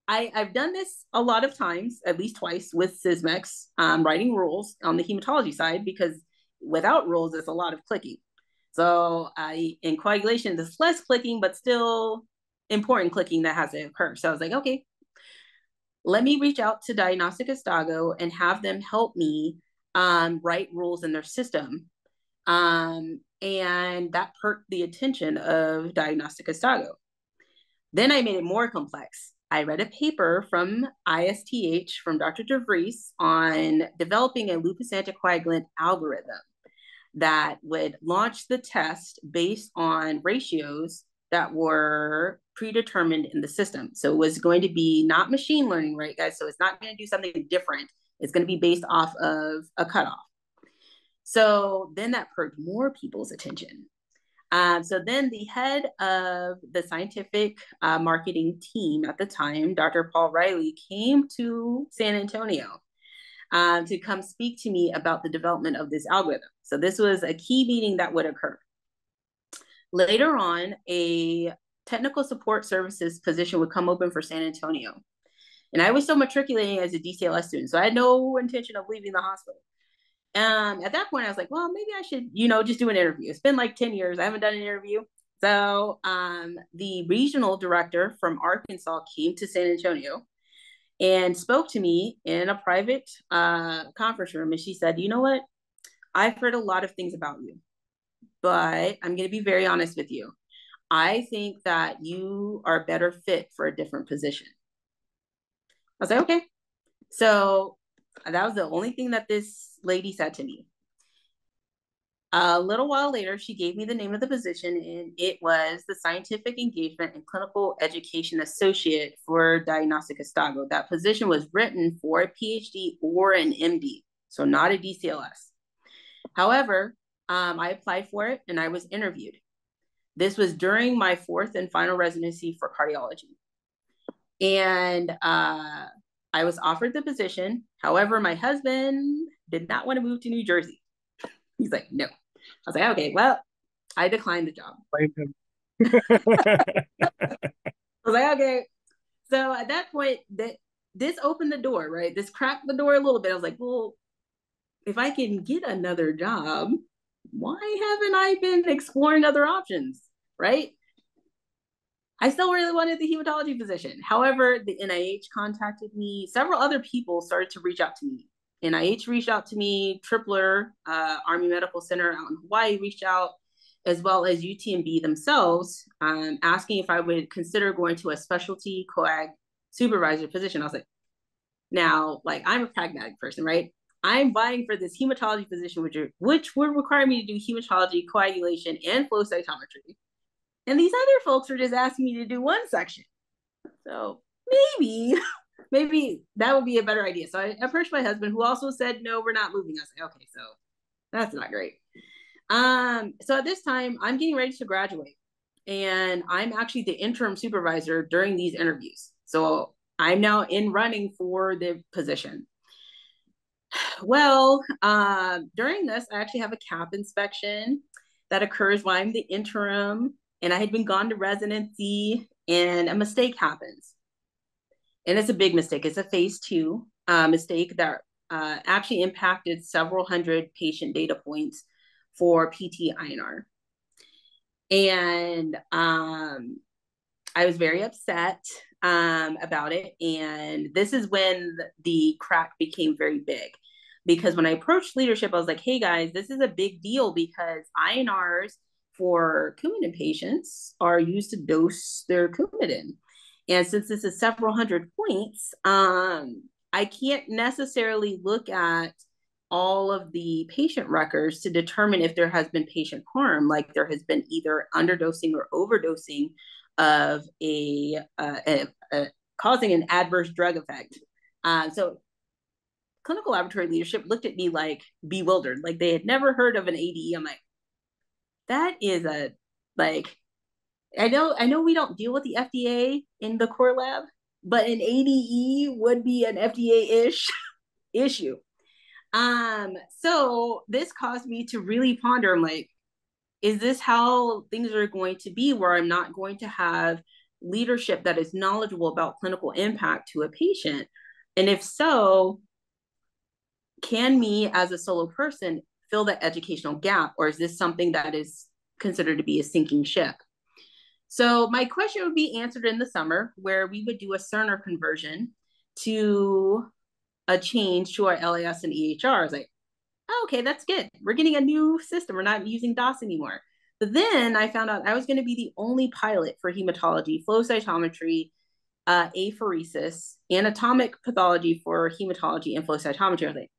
I, I've done this a lot of times, at least twice with Sysmex, um, writing rules on the hematology side because without rules, it's a lot of clicking. So I in coagulation, there's less clicking, but still important clicking that has to occur. So I was like, okay, let me reach out to Diagnostica Stago and have them help me um, write rules in their system. Um, and that perked the attention of Diagnostica Stago. Then I made it more complex. I read a paper from ISTH from Dr. Devreese on developing a lupus anticoagulant algorithm that would launch the test based on ratios that were predetermined in the system. So it was going to be not machine learning, right, guys? So it's not going to do something different. It's going to be based off of a cutoff. So then that perked more people's attention. Um, so then the head of the scientific uh, marketing team at the time, Dr. Paul Riley, came to San Antonio um, to come speak to me about the development of this algorithm. So this was a key meeting that would occur. Later on, a technical support services position would come open for San Antonio. And I was still matriculating as a DCLS student, so I had no intention of leaving the hospital um, at that point, I was like, well, maybe I should, you know, just do an interview. It's been like 10 years. I haven't done an interview. So um, the regional director from Arkansas came to San Antonio and spoke to me in a private uh, conference room. And she said, you know what? I've heard a lot of things about you, but I'm going to be very honest with you. I think that you are better fit for a different position. I was like, okay. So that was the only thing that this lady said to me. A little while later, she gave me the name of the position, and it was the Scientific Engagement and Clinical Education Associate for Diagnostica Stago. That position was written for a PhD or an MD, so not a DCLS. However, um, I applied for it and I was interviewed. This was during my fourth and final residency for cardiology. And uh, I was offered the position. However, my husband did not want to move to New Jersey. He's like, no. I was like, okay, well, I declined the job. <laughs> I was like, okay. So at that point, that this opened the door, right? This cracked the door a little bit. I was like, well, if I can get another job, why haven't I been exploring other options? Right. I still really wanted the hematology position. However, the NIH contacted me. Several other people started to reach out to me. NIH reached out to me. Tripler, uh, Army Medical Center out in Hawaii reached out, as well as UTMB themselves, um, asking if I would consider going to a specialty coag supervisor position. I was like, now, like, I'm a pragmatic person, right? I'm vying for this hematology position, which, are, which would require me to do hematology, coagulation, and flow cytometry. And these other folks are just asking me to do one section. So maybe, <laughs> maybe that would be a better idea. So I approached my husband, who also said, no, we're not moving. I was like, okay, so that's not great. Um, so at this time, I'm getting ready to graduate. And I'm actually the interim supervisor during these interviews. So I'm now in running for the position. <sighs> Well, uh, during this, I actually have a cap inspection that occurs while I'm the interim, and I had been gone to residency, and a mistake happens. And it's a big mistake. It's a phase two uh, mistake that uh, actually impacted several hundred patient data points for PT INR. And um, I was very upset um, about it. And this is when the crack became very big. Because when I approached leadership, I was like, hey guys, this is a big deal because INRs for Coumadin patients are used to dose their Coumadin. And since this is several hundred points, um, I can't necessarily look at all of the patient records to determine if there has been patient harm, like there has been either underdosing or overdosing of a, uh, a, a causing an adverse drug effect. Uh, so clinical laboratory leadership looked at me like bewildered, like they had never heard of an ADE. I'm like, that is a like I know I know we don't deal with the FDA in the core lab, but an ADE would be an FDA-ish <laughs> issue. Um, so this caused me to really ponder. I'm like, is this how things are going to be where I'm not going to have leadership that is knowledgeable about clinical impact to a patient? And if so, can me as a solo person fill that educational gap, or is this something that is considered to be a sinking ship? So my question would be answered in the summer, where we would do a Cerner conversion to a change to our LAS and EHR. I was like, oh, okay, that's good. We're getting a new system. We're not using DOS anymore. But then I found out I was going to be the only pilot for hematology, flow cytometry, uh, apheresis, anatomic pathology for hematology, and flow cytometry. I was like,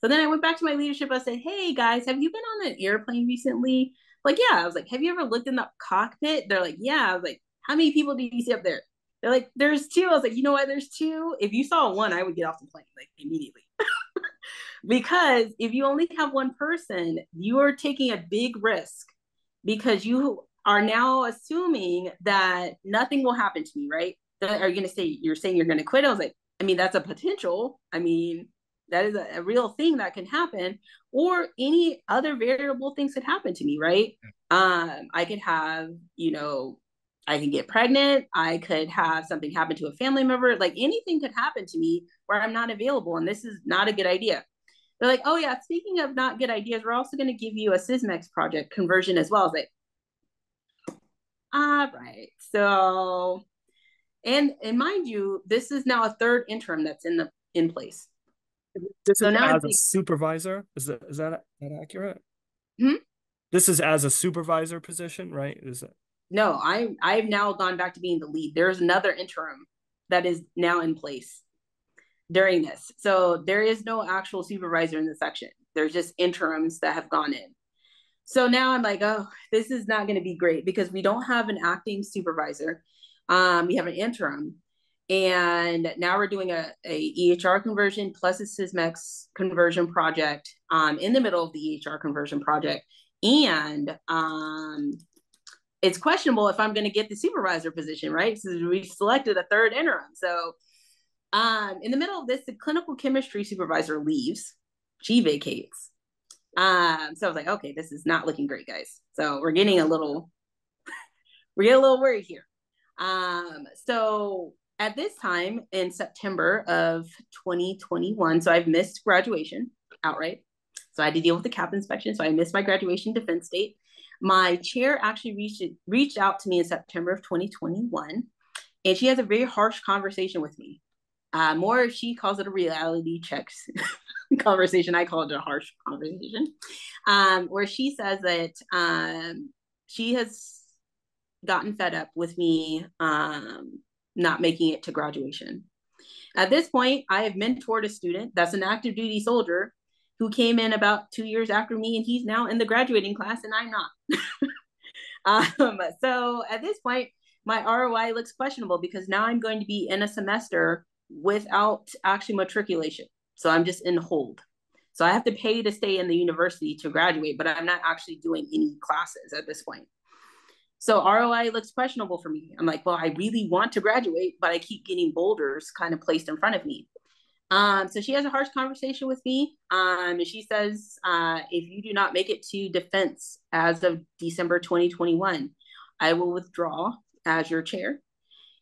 so then I went back to my leadership. I said, hey guys, have you been on an airplane recently? Like, yeah. I was like, have you ever looked in the cockpit? They're like, yeah. I was like, how many people do you see up there? They're like, there's two. I was like, you know what? There's two. If you saw one, I would get off the plane like immediately. <laughs> because if you only have one person, you are taking a big risk because you are now assuming that nothing will happen to me, right? Are you going to say, you're saying you're going to quit? I was like, I mean, that's a potential. I mean, that is a, a, real thing that can happen or any other variable things could happen to me right? Um i could have you know i can get pregnant i could have something happen to a family member like anything could happen to me where i'm not available and this is not a good idea. They're like oh yeah speaking of not good ideas we're also going to give you a sysmex project conversion as well. As like all right so and and mind you this is now a third interim that's in the in place this so is now as a supervisor. Is that is that, that accurate? Hmm? This is as a supervisor position, right? Is it? No, I I've now gone back to being the lead. There's another interim that is now in place. during this. So there is no actual supervisor in the section. There's just interims that have gone in. So now I'm like, oh, this is not going to be great because we don't have an acting supervisor. Um, we have an interim. And now we're doing a, a EHR conversion plus a Sysmex conversion project um, in the middle of the EHR conversion project. And um, it's questionable if I'm going to get the supervisor position, right? So we selected a third interim. So um, in the middle of this, the clinical chemistry supervisor leaves. She vacates. Um, so I was like, okay, this is not looking great, guys. So we're getting a little, <laughs> we're getting a little worried here. Um, so at this time in September of 2021, so I've missed graduation outright. So I had to deal with the cap inspection. So I missed my graduation defense date. My chair actually reached reached out to me in September of 2021, and she has a very harsh conversation with me. Uh, more, she calls it a reality checks <laughs> conversation. I call it a harsh conversation, um, where she says that um, she has gotten fed up with me um, not making it to graduation. At this point, I have mentored a student that's an active duty soldier who came in about two years after me, and he's now in the graduating class, and I'm not. <laughs> um, so at this point, my ROI looks questionable because now I'm going to be in a semester without actually matriculation. So I'm just in hold. So I have to pay to stay in the university to graduate, but I'm not actually doing any classes at this point. So ROI looks questionable for me. I'm like, well, I really want to graduate, but I keep getting boulders kind of placed in front of me. Um, so she has a harsh conversation with me. Um, and she says, uh, if you do not make it to defense as of December 2021, I will withdraw as your chair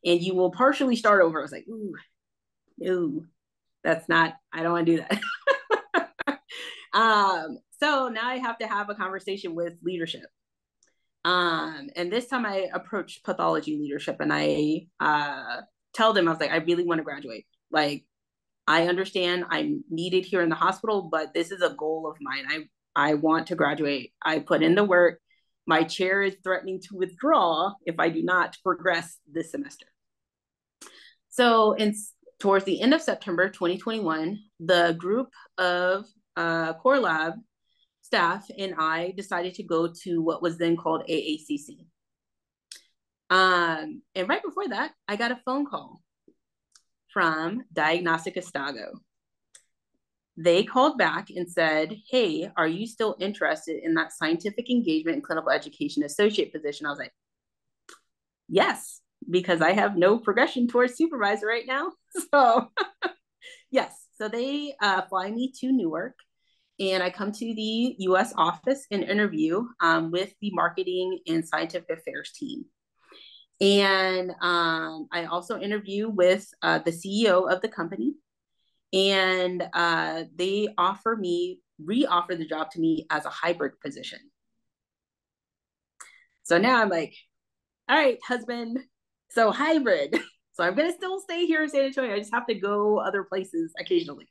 and you will partially start over. I was like, ooh, no, that's not, I don't want to do that. <laughs> um, so now I have to have a conversation with leadership. Um, and this time I approached pathology leadership and I uh, tell them, I was like, I really want to graduate. Like, I understand I'm needed here in the hospital, but this is a goal of mine. I I want to graduate. I put in the work. My chair is threatening to withdraw if I do not progress this semester. So, in towards the end of September 2021, the group of uh, core lab staff and I decided to go to what was then called AACC. Um, and right before that, I got a phone call from Diagnostica Stago. They called back and said, Hey, are you still interested in that scientific engagement and clinical education associate position? I was like, Yes, because I have no progression towards supervisor right now. <laughs> So, <laughs> yes. So they uh, fly me to Newark and I come to the US office and interview um, with the marketing and scientific affairs team. And um, I also interview with uh, the CEO of the company. And uh, they offer me, re offer the job to me as a hybrid position. So now I'm like, all right, husband, so hybrid. <laughs> So I'm gonna still stay here in San Antonio. I just have to go other places occasionally.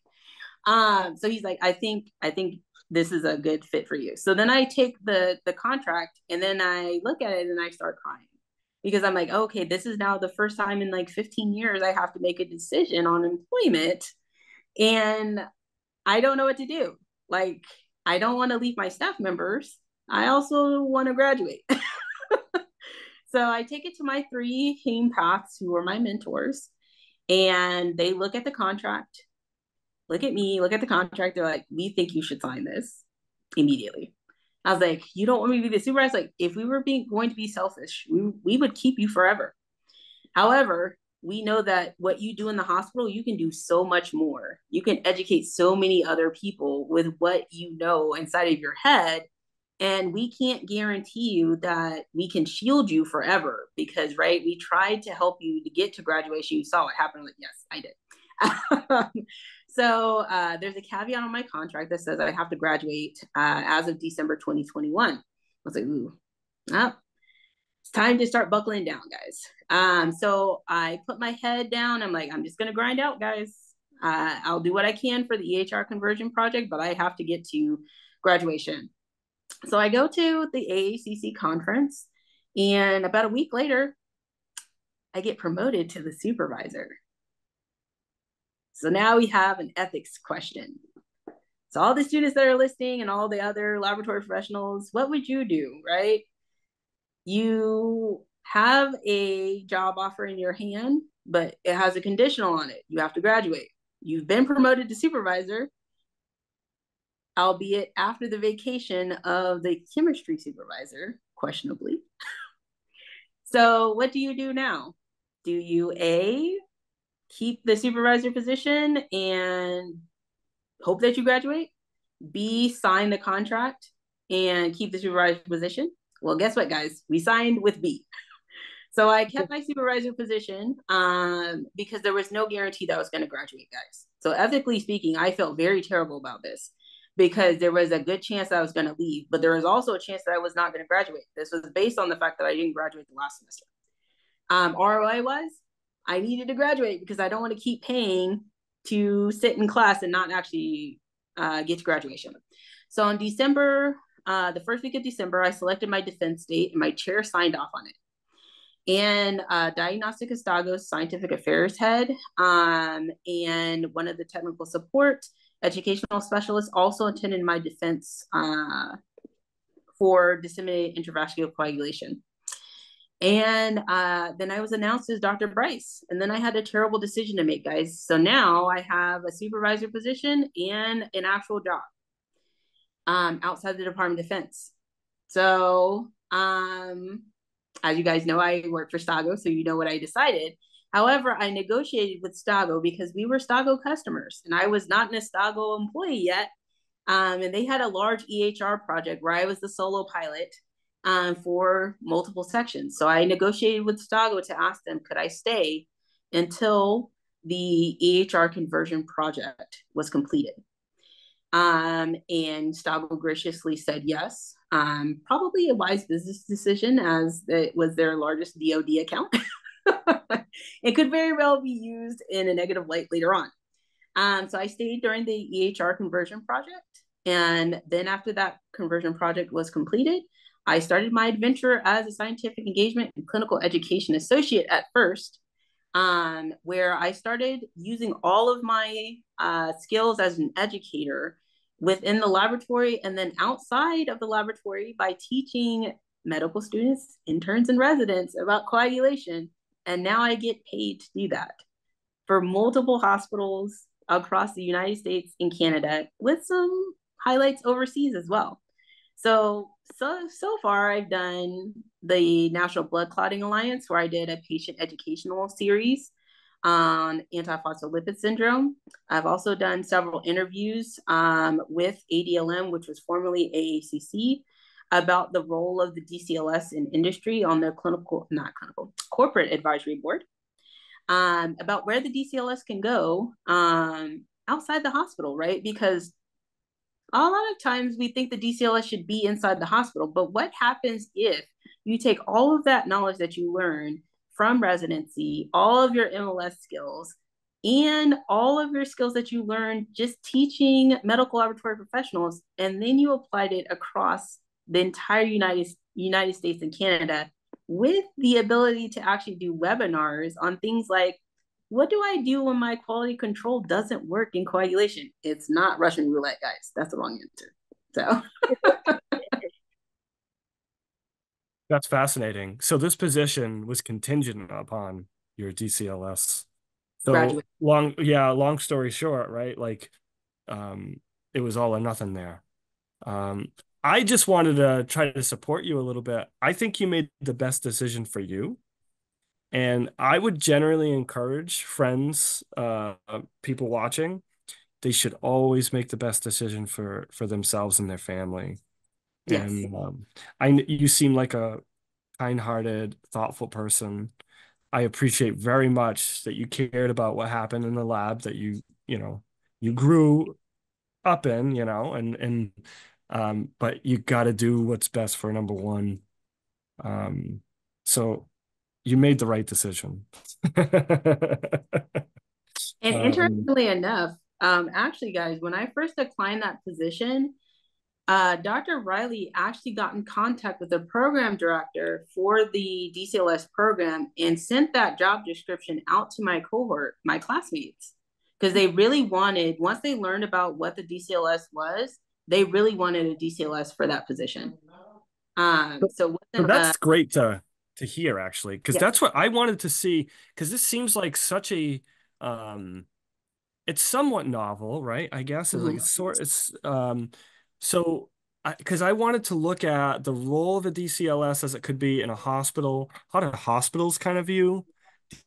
Um, so he's like, I think, I think this is a good fit for you. So then I take the the contract and then I look at it and I start crying because I'm like, okay, this is now the first time in like 15 years I have to make a decision on employment and I don't know what to do. Like, I don't want to leave my staff members. I also want to graduate. <laughs> so I take it to my three heme paths who are my mentors and they look at the contract, look at me, look at the contract. They're like, we think you should sign this immediately. I was like, you don't want me to be the supervisor? Like, if we were being going to be selfish, we, we would keep you forever. However, we know that what you do in the hospital, you can do so much more. You can educate so many other people with what you know inside of your head. And we can't guarantee you that we can shield you forever because, right, we tried to help you to get to graduation. You saw what happened. Like, yes, I did. <laughs> Um, So uh, there's a caveat on my contract that says I have to graduate uh, as of December 2021. I was like, ooh, well, it's time to start buckling down, guys. Um, so I put my head down. I'm like, I'm just gonna grind out, guys. Uh, I'll do what I can for the EHR conversion project, but I have to get to graduation. So I go to the AACC conference, and about a week later, I get promoted to the supervisor. So now we have an ethics question. So all the students that are listening and all the other laboratory professionals, what would you do, right? You have a job offer in your hand, but it has a conditional on it. You have to graduate. You've been promoted to supervisor, albeit after the vacation of the chemistry supervisor, questionably. <laughs> so, what do you do now? Do you A, keep the supervisor position and hope that you graduate? B, sign the contract and keep the supervisor position? Well, guess what, guys? We signed with B. So I kept my supervisor position um, because there was no guarantee that I was going to graduate, guys. So ethically speaking, I felt very terrible about this because there was a good chance that I was going to leave, but there was also a chance that I was not going to graduate. This was based on the fact that I didn't graduate the last semester. Um, ROI was I needed to graduate because I don't want to keep paying to sit in class and not actually uh, get to graduation. So on December, uh, the first week of December, I selected my defense date and my chair signed off on it and uh, Diagnostica Stago's scientific affairs head, um, and one of the technical support educational specialists also attended my defense uh, for disseminated intravascular coagulation. And uh, then I was announced as Dr. Brice. And then I had a terrible decision to make, guys. So now I have a supervisor position and an actual job um, outside the Department of Defense. So um, as you guys know, I work for Stago, so you know what I decided. However, I negotiated with Stago because we were Stago customers and I was not an Stago employee yet. Um, and they had a large EHR project where I was the solo pilot um, for multiple sections. So I negotiated with Stago to ask them, could I stay until the EHR conversion project was completed? Um, and Stago graciously said yes. Um, probably a wise business decision as it was their largest DoD account. <laughs> it could very well be used in a negative light later on. Um, so I stayed during the EHR conversion project. And then after that conversion project was completed, I started my adventure as a scientific engagement and clinical education associate at first, um, where I started using all of my uh, skills as an educator within the laboratory and then outside of the laboratory by teaching medical students, interns, and residents about coagulation. And now I get paid to do that for multiple hospitals across the United States and Canada with some highlights overseas as well. So, so, so far I've done the National Blood Clotting Alliance where I did a patient educational series on antiphospholipid syndrome. I've also done several interviews um, with ADLM, which was formerly AACC, about the role of the DCLS in industry on their clinical, not clinical, corporate advisory board, um, about where the DCLS can go um, outside the hospital, right? Because a lot of times we think the DCLS should be inside the hospital, but what happens if you take all of that knowledge that you learn from residency, all of your MLS skills, and all of your skills that you learned just teaching medical laboratory professionals, and then you applied it across the entire United, United States and Canada with the ability to actually do webinars on things like what do I do when my quality control doesn't work in coagulation? It's not Russian roulette, guys. That's the wrong answer. So <laughs> That's fascinating. So this position was contingent upon your DCLS. So Graduate. long, yeah, long story short, right? Like, um, it was all or nothing there. Um, I just wanted to try to support you a little bit. I think you made the best decision for you. And I would generally encourage friends, uh, people watching, they should always make the best decision for for themselves and their family. Yes. And um, I you seem like a kind-hearted, thoughtful person. I appreciate very much that you cared about what happened in the lab that you, you know, you grew up in, you know, and and um, but you got to do what's best for number one. Um, so you made the right decision. <laughs> and um, interestingly um, enough, um, actually, guys, when I first declined that position, uh, Dr. Riley actually got in contact with the program director for the DCLS program and sent that job description out to my cohort, my classmates, because they really wanted once they learned about what the DCLS was, they really wanted a DCLS for that position. Um, so, so that's great to to hear actually, because yeah. that's what I wanted to see. Because this seems like such a um, it's somewhat novel, right? I guess it's like it's sort it's um, so because I, I, wanted to look at the role of a DCLS as it could be in a hospital. How do hospitals kind of view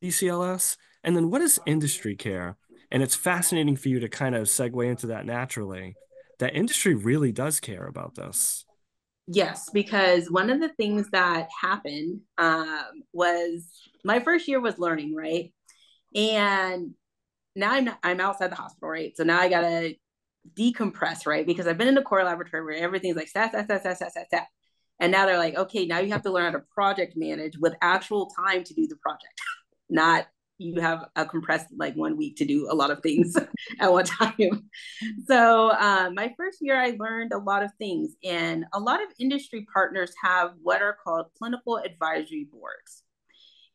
DCLS? And then what is industry care? And it's fascinating for you to kind of segue into that naturally. That industry really does care about this. Yes, because one of the things that happened um, was my first year was learning, right? And now I'm I'm outside the hospital, right? So now I gotta decompress, right? Because I've been in the core laboratory where everything's like stat, stat, stat, stat, stat, stat. And now they're like, okay, now you have to learn how to project manage with actual time to do the project, <laughs> not you have a compressed like one week to do a lot of things <laughs> at one time. So um, my first year, I learned a lot of things, and a lot of industry partners have what are called clinical advisory boards.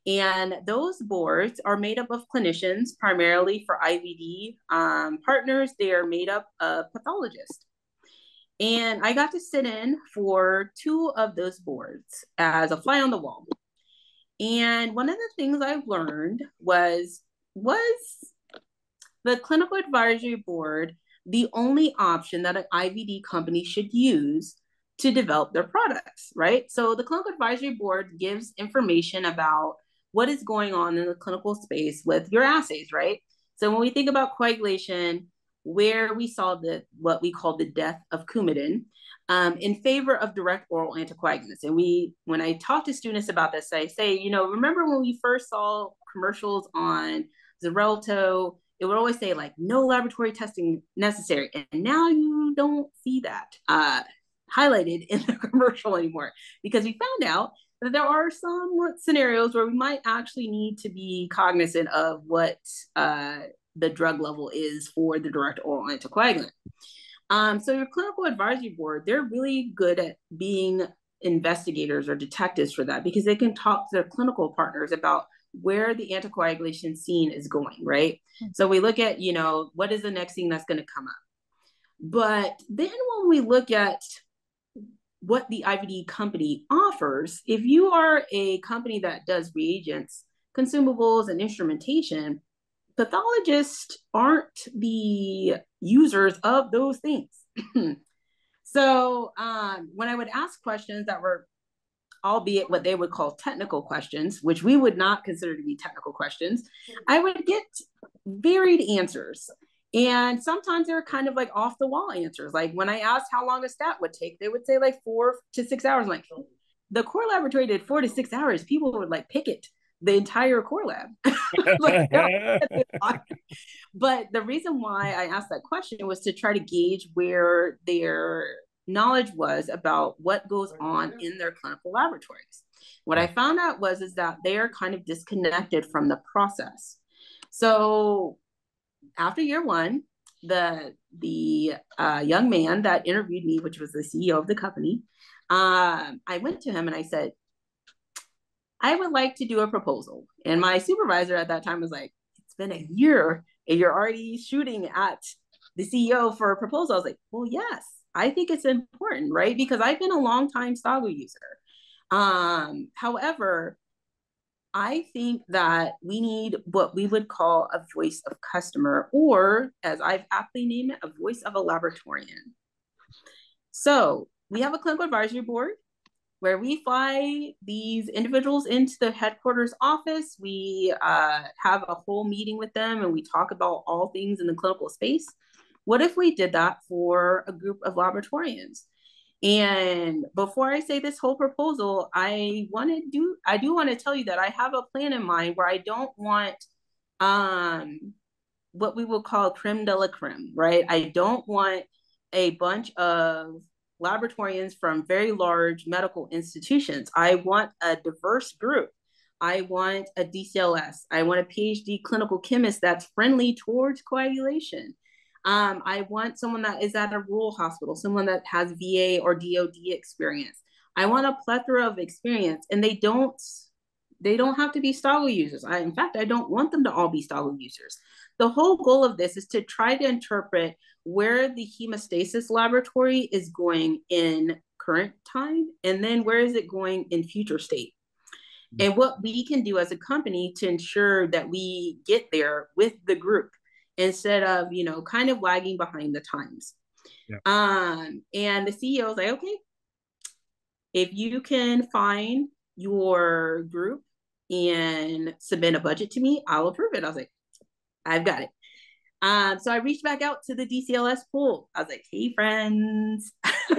And those boards are made up of clinicians, primarily for IVD um, partners. They are made up of pathologists. And I got to sit in for two of those boards as a fly on the wall. And one of the things I've learned was was the clinical advisory board the only option that an IVD company should use to develop their products, right? So the clinical advisory board gives information about what is going on in the clinical space with your assays, right? So when we think about coagulation, where we saw the what we call the death of Coumadin, um, in favor of direct oral anticoagulants. And we, when I talk to students about this, I say, you know, remember when we first saw commercials on Xarelto, it would always say like no laboratory testing necessary. And now you don't see that uh, highlighted in the <laughs> commercial anymore because we found out that there are some scenarios where we might actually need to be cognizant of what uh, the drug level is for the direct oral anticoagulant. Um, so your clinical advisory board, they're really good at being investigators or detectives for that because they can talk to their clinical partners about where the anticoagulation scene is going, right? Mm-hmm. So we look at, you know, what is the next thing that's going to come up. But then when we look at what the IVD company offers, if you are a company that does reagents, consumables, and instrumentation, pathologists aren't the users of those things. <clears throat> so um, when I would ask questions that were, albeit what they would call technical questions, which we would not consider to be technical questions, I would get varied answers. And sometimes they were kind of like off the wall answers. Like when I asked how long a stat would take, they would say like four to six hours. I'm like, the core laboratory did four to six hours. People would like pick it the entire core lab. <laughs> <laughs> but the reason why I asked that question was to try to gauge where their knowledge was about what goes on in their clinical laboratories. What I found out was is that they are kind of disconnected from the process. So after year one, the the uh, young man that interviewed me, which was the CEO of the company, uh, I went to him and I said, I would like to do a proposal. And my supervisor at that time was like, It's been a year and you're already shooting at the CEO for a proposal. I was like, Well, yes, I think it's important, right? Because I've been a long time user. Um, however, I think that we need what we would call a voice of customer, or as I've aptly named it, a voice of a laboratorian. So we have a clinical advisory board where we fly these individuals into the headquarters office. We uh, have a whole meeting with them and we talk about all things in the clinical space. What if we did that for a group of laboratorians? And before I say this whole proposal, I want to do I do want to tell you that I have a plan in mind where I don't want um what we will call creme de la creme, right? I don't want a bunch of laboratorians from very large medical institutions. I want a diverse group. I want a DCLS. I want a PhD clinical chemist that's friendly towards coagulation. Um, I want someone that is at a rural hospital, someone that has VA or DOD experience. I want a plethora of experience, and they don't they don't have to be Stago users. I, in fact, I don't want them to all be Stago users. the whole goal of this is to try to interpret where the hemostasis laboratory is going in current time and then where is it going in future state. And what we can do as a company to ensure that we get there with the group instead of you know kind of lagging behind the times. Yeah. um and the ceo was like okay if you can find your group and submit a budget to me i'll approve it. I was like i've got it um, so I reached back out to the DCLS pool. I was like, hey, friends. <laughs>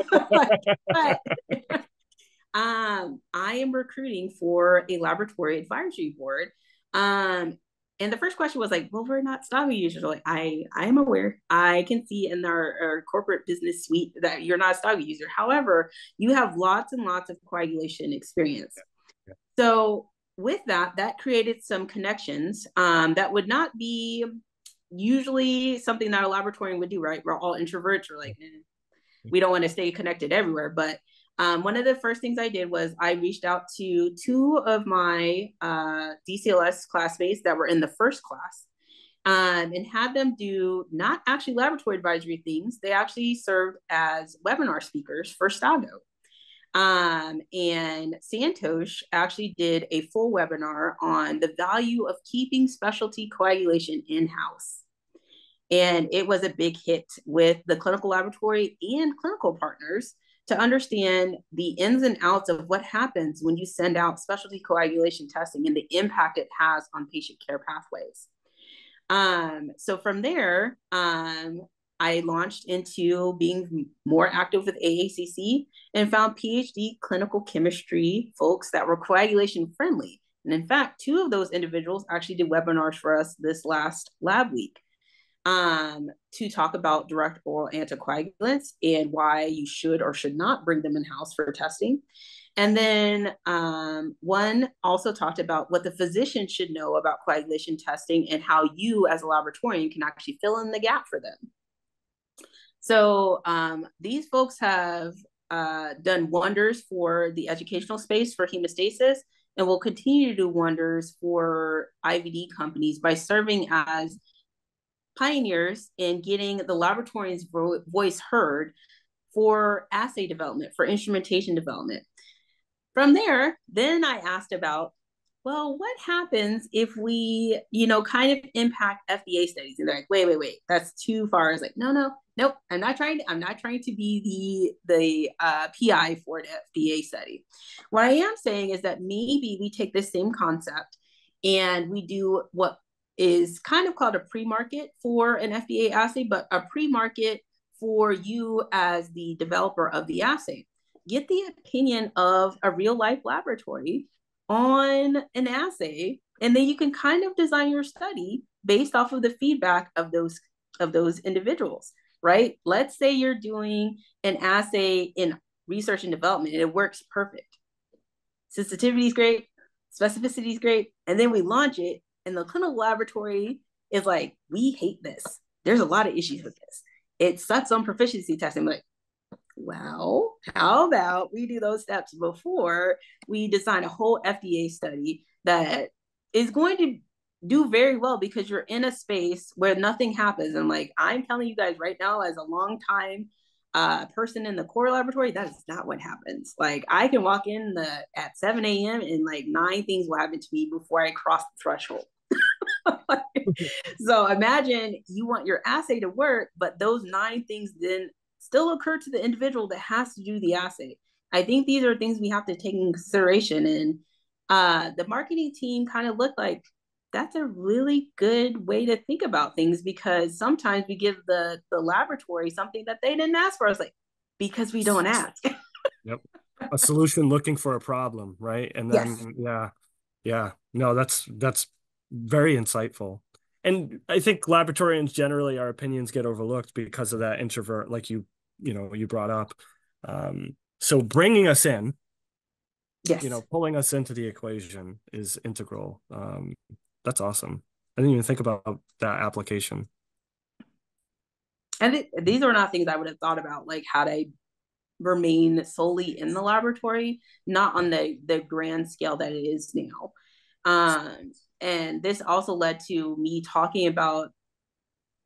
um, I am recruiting for a laboratory advisory board. Um, and the first question was like, well, we're not Stago users. Like, I, I am aware. I can see in our, our corporate business suite that you're not a Stago user. However, you have lots and lots of coagulation experience. Yeah. Yeah. So with that, that created some connections um, that would not be usually something that a laboratorian would do, right? We're all introverts. We're like, eh, we don't want to stay connected everywhere. But um, one of the first things I did was I reached out to two of my uh, DCLS classmates that were in the first class um, and had them do not actually laboratory advisory things. They actually served as webinar speakers for Stago. Um, and Santosh actually did a full webinar on the value of keeping specialty coagulation in house. And it was a big hit with the clinical laboratory and clinical partners to understand the ins and outs of what happens when you send out specialty coagulation testing and the impact it has on patient care pathways. Um, so from there, um, I launched into being more active with AACC and found PhD clinical chemistry folks that were coagulation friendly. And in fact, two of those individuals actually did webinars for us this last lab week um, to talk about direct oral anticoagulants and why you should or should not bring them in house for testing. And then um, one also talked about what the physician should know about coagulation testing and how you, as a laboratorian, can actually fill in the gap for them. So um, these folks have uh, done wonders for the educational space for hemostasis and will continue to do wonders for IVD companies by serving as pioneers in getting the laboratory's vo- voice heard for assay development, for instrumentation development. From there, then I asked about, well, what happens if we, you know, kind of impact FDA studies? And they're like, wait, wait, wait, that's too far. I was like, no, no, nope. I'm not trying to, I'm not trying to be the the uh, PI for an FDA study. What I am saying is that maybe we take this same concept and we do what is kind of called a pre-market for an FDA assay, but a pre-market for you as the developer of the assay. Get the opinion of a real life laboratory on an assay, and then you can kind of design your study based off of the feedback of those of those individuals, right? Let's say you're doing an assay in research and development and it works perfect. Sensitivity is great, specificity is great, and then we launch it and the clinical laboratory is like, we hate this. There's a lot of issues with this. It sucks on proficiency testing. like, well, how about we do those steps before we design a whole FDA study that is going to do very well because you're in a space where nothing happens. And like I'm telling you guys right now, as a long time uh, person in the core laboratory, that is not what happens. Like I can walk in the at 7 a.m. and like nine things will happen to me before I cross the threshold. <laughs> <laughs> so imagine you want your assay to work, but those nine things then still occur to the individual that has to do the assay. I think these are things we have to take in consideration. And uh, the marketing team kind of looked like that's a really good way to think about things because sometimes we give the the laboratory something that they didn't ask for. I was like, because we don't ask. <laughs> yep. A solution looking for a problem, right? And then yes. yeah. Yeah. No, that's that's very insightful. And I think laboratorians generally our opinions get overlooked because of that introvert, like you, you know, you brought up. Um, so bringing us in, yes. you know, pulling us into the equation is integral. Um, that's awesome. I didn't even think about that application. And it, these are not things I would have thought about, like how to remain solely in the laboratory, not on the the grand scale that it is now. Um, and this also led to me talking about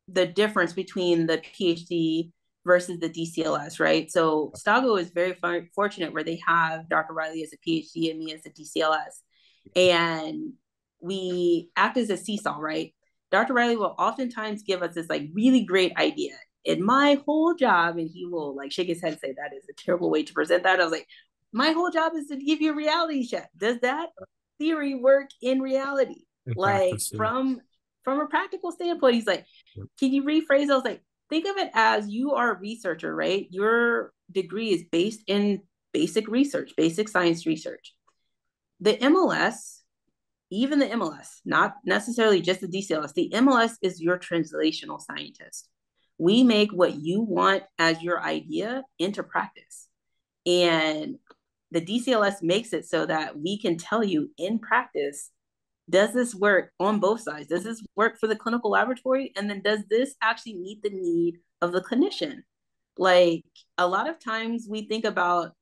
the difference between the PhD versus the DCLS, right? So Stago is very fortunate where they have Dr. Riley as a PhD and me as a DCLS. And we act as a seesaw, right? Dr. Riley will oftentimes give us this like really great idea. And my whole job, and he will like shake his head and say, that is a terrible way to present that. I was like, my whole job is to give you a reality check. Does that theory work in reality? Like from from a practical standpoint, he's like, can you rephrase? I was like, think of it as you are a researcher, right? Your degree is based in basic research, basic science research. The MLS, even the MLS, not necessarily just the DCLS, the MLS is your translational scientist. We make what you want as your idea into practice. And the DCLS makes it so that we can tell you in practice does this work on both sides? Does this work for the clinical laboratory? And then does this actually meet the need of the clinician? Like a lot of times we think about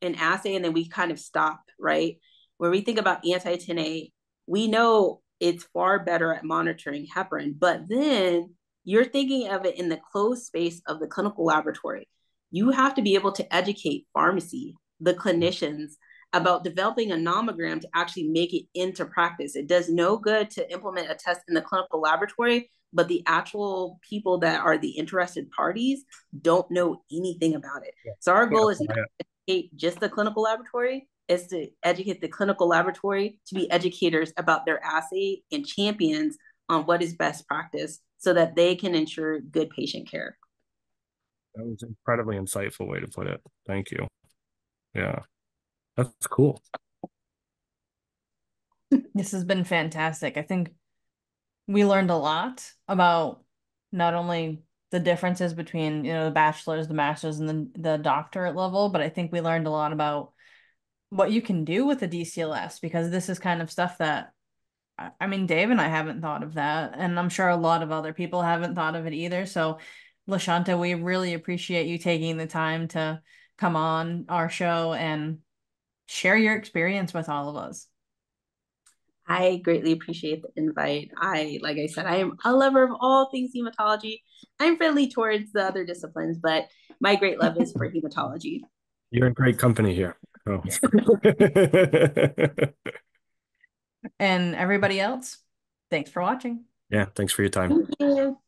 an assay and then we kind of stop, right? Where we think about anti 10A, we know it's far better at monitoring heparin, but then you're thinking of it in the closed space of the clinical laboratory. You have to be able to educate pharmacy, the clinicians, about developing a nomogram to actually make it into practice. It does no good to implement a test in the clinical laboratory, but the actual people that are the interested parties don't know anything about it. Yeah. So our goal yeah. is not to educate just the clinical laboratory, is to educate the clinical laboratory to be educators about their assay and champions on what is best practice so that they can ensure good patient care. That was an incredibly insightful way to put it. Thank you. Yeah. That's cool. This has been fantastic. I think we learned a lot about not only the differences between, you know, the bachelor's, the master's, and the, the doctorate level, but I think we learned a lot about what you can do with the DCLS because this is kind of stuff that I mean, Dave and I haven't thought of that, and I'm sure a lot of other people haven't thought of it either. So, Lashanta, we really appreciate you taking the time to come on our show and share your experience with all of us. I greatly appreciate the invite. I, like I said, I am a lover of all things hematology. I'm friendly towards the other disciplines, but my great love is for <laughs> hematology. You're in great company here. Oh. <laughs> and everybody else, thanks for watching. Yeah, thanks for your time. Thank you.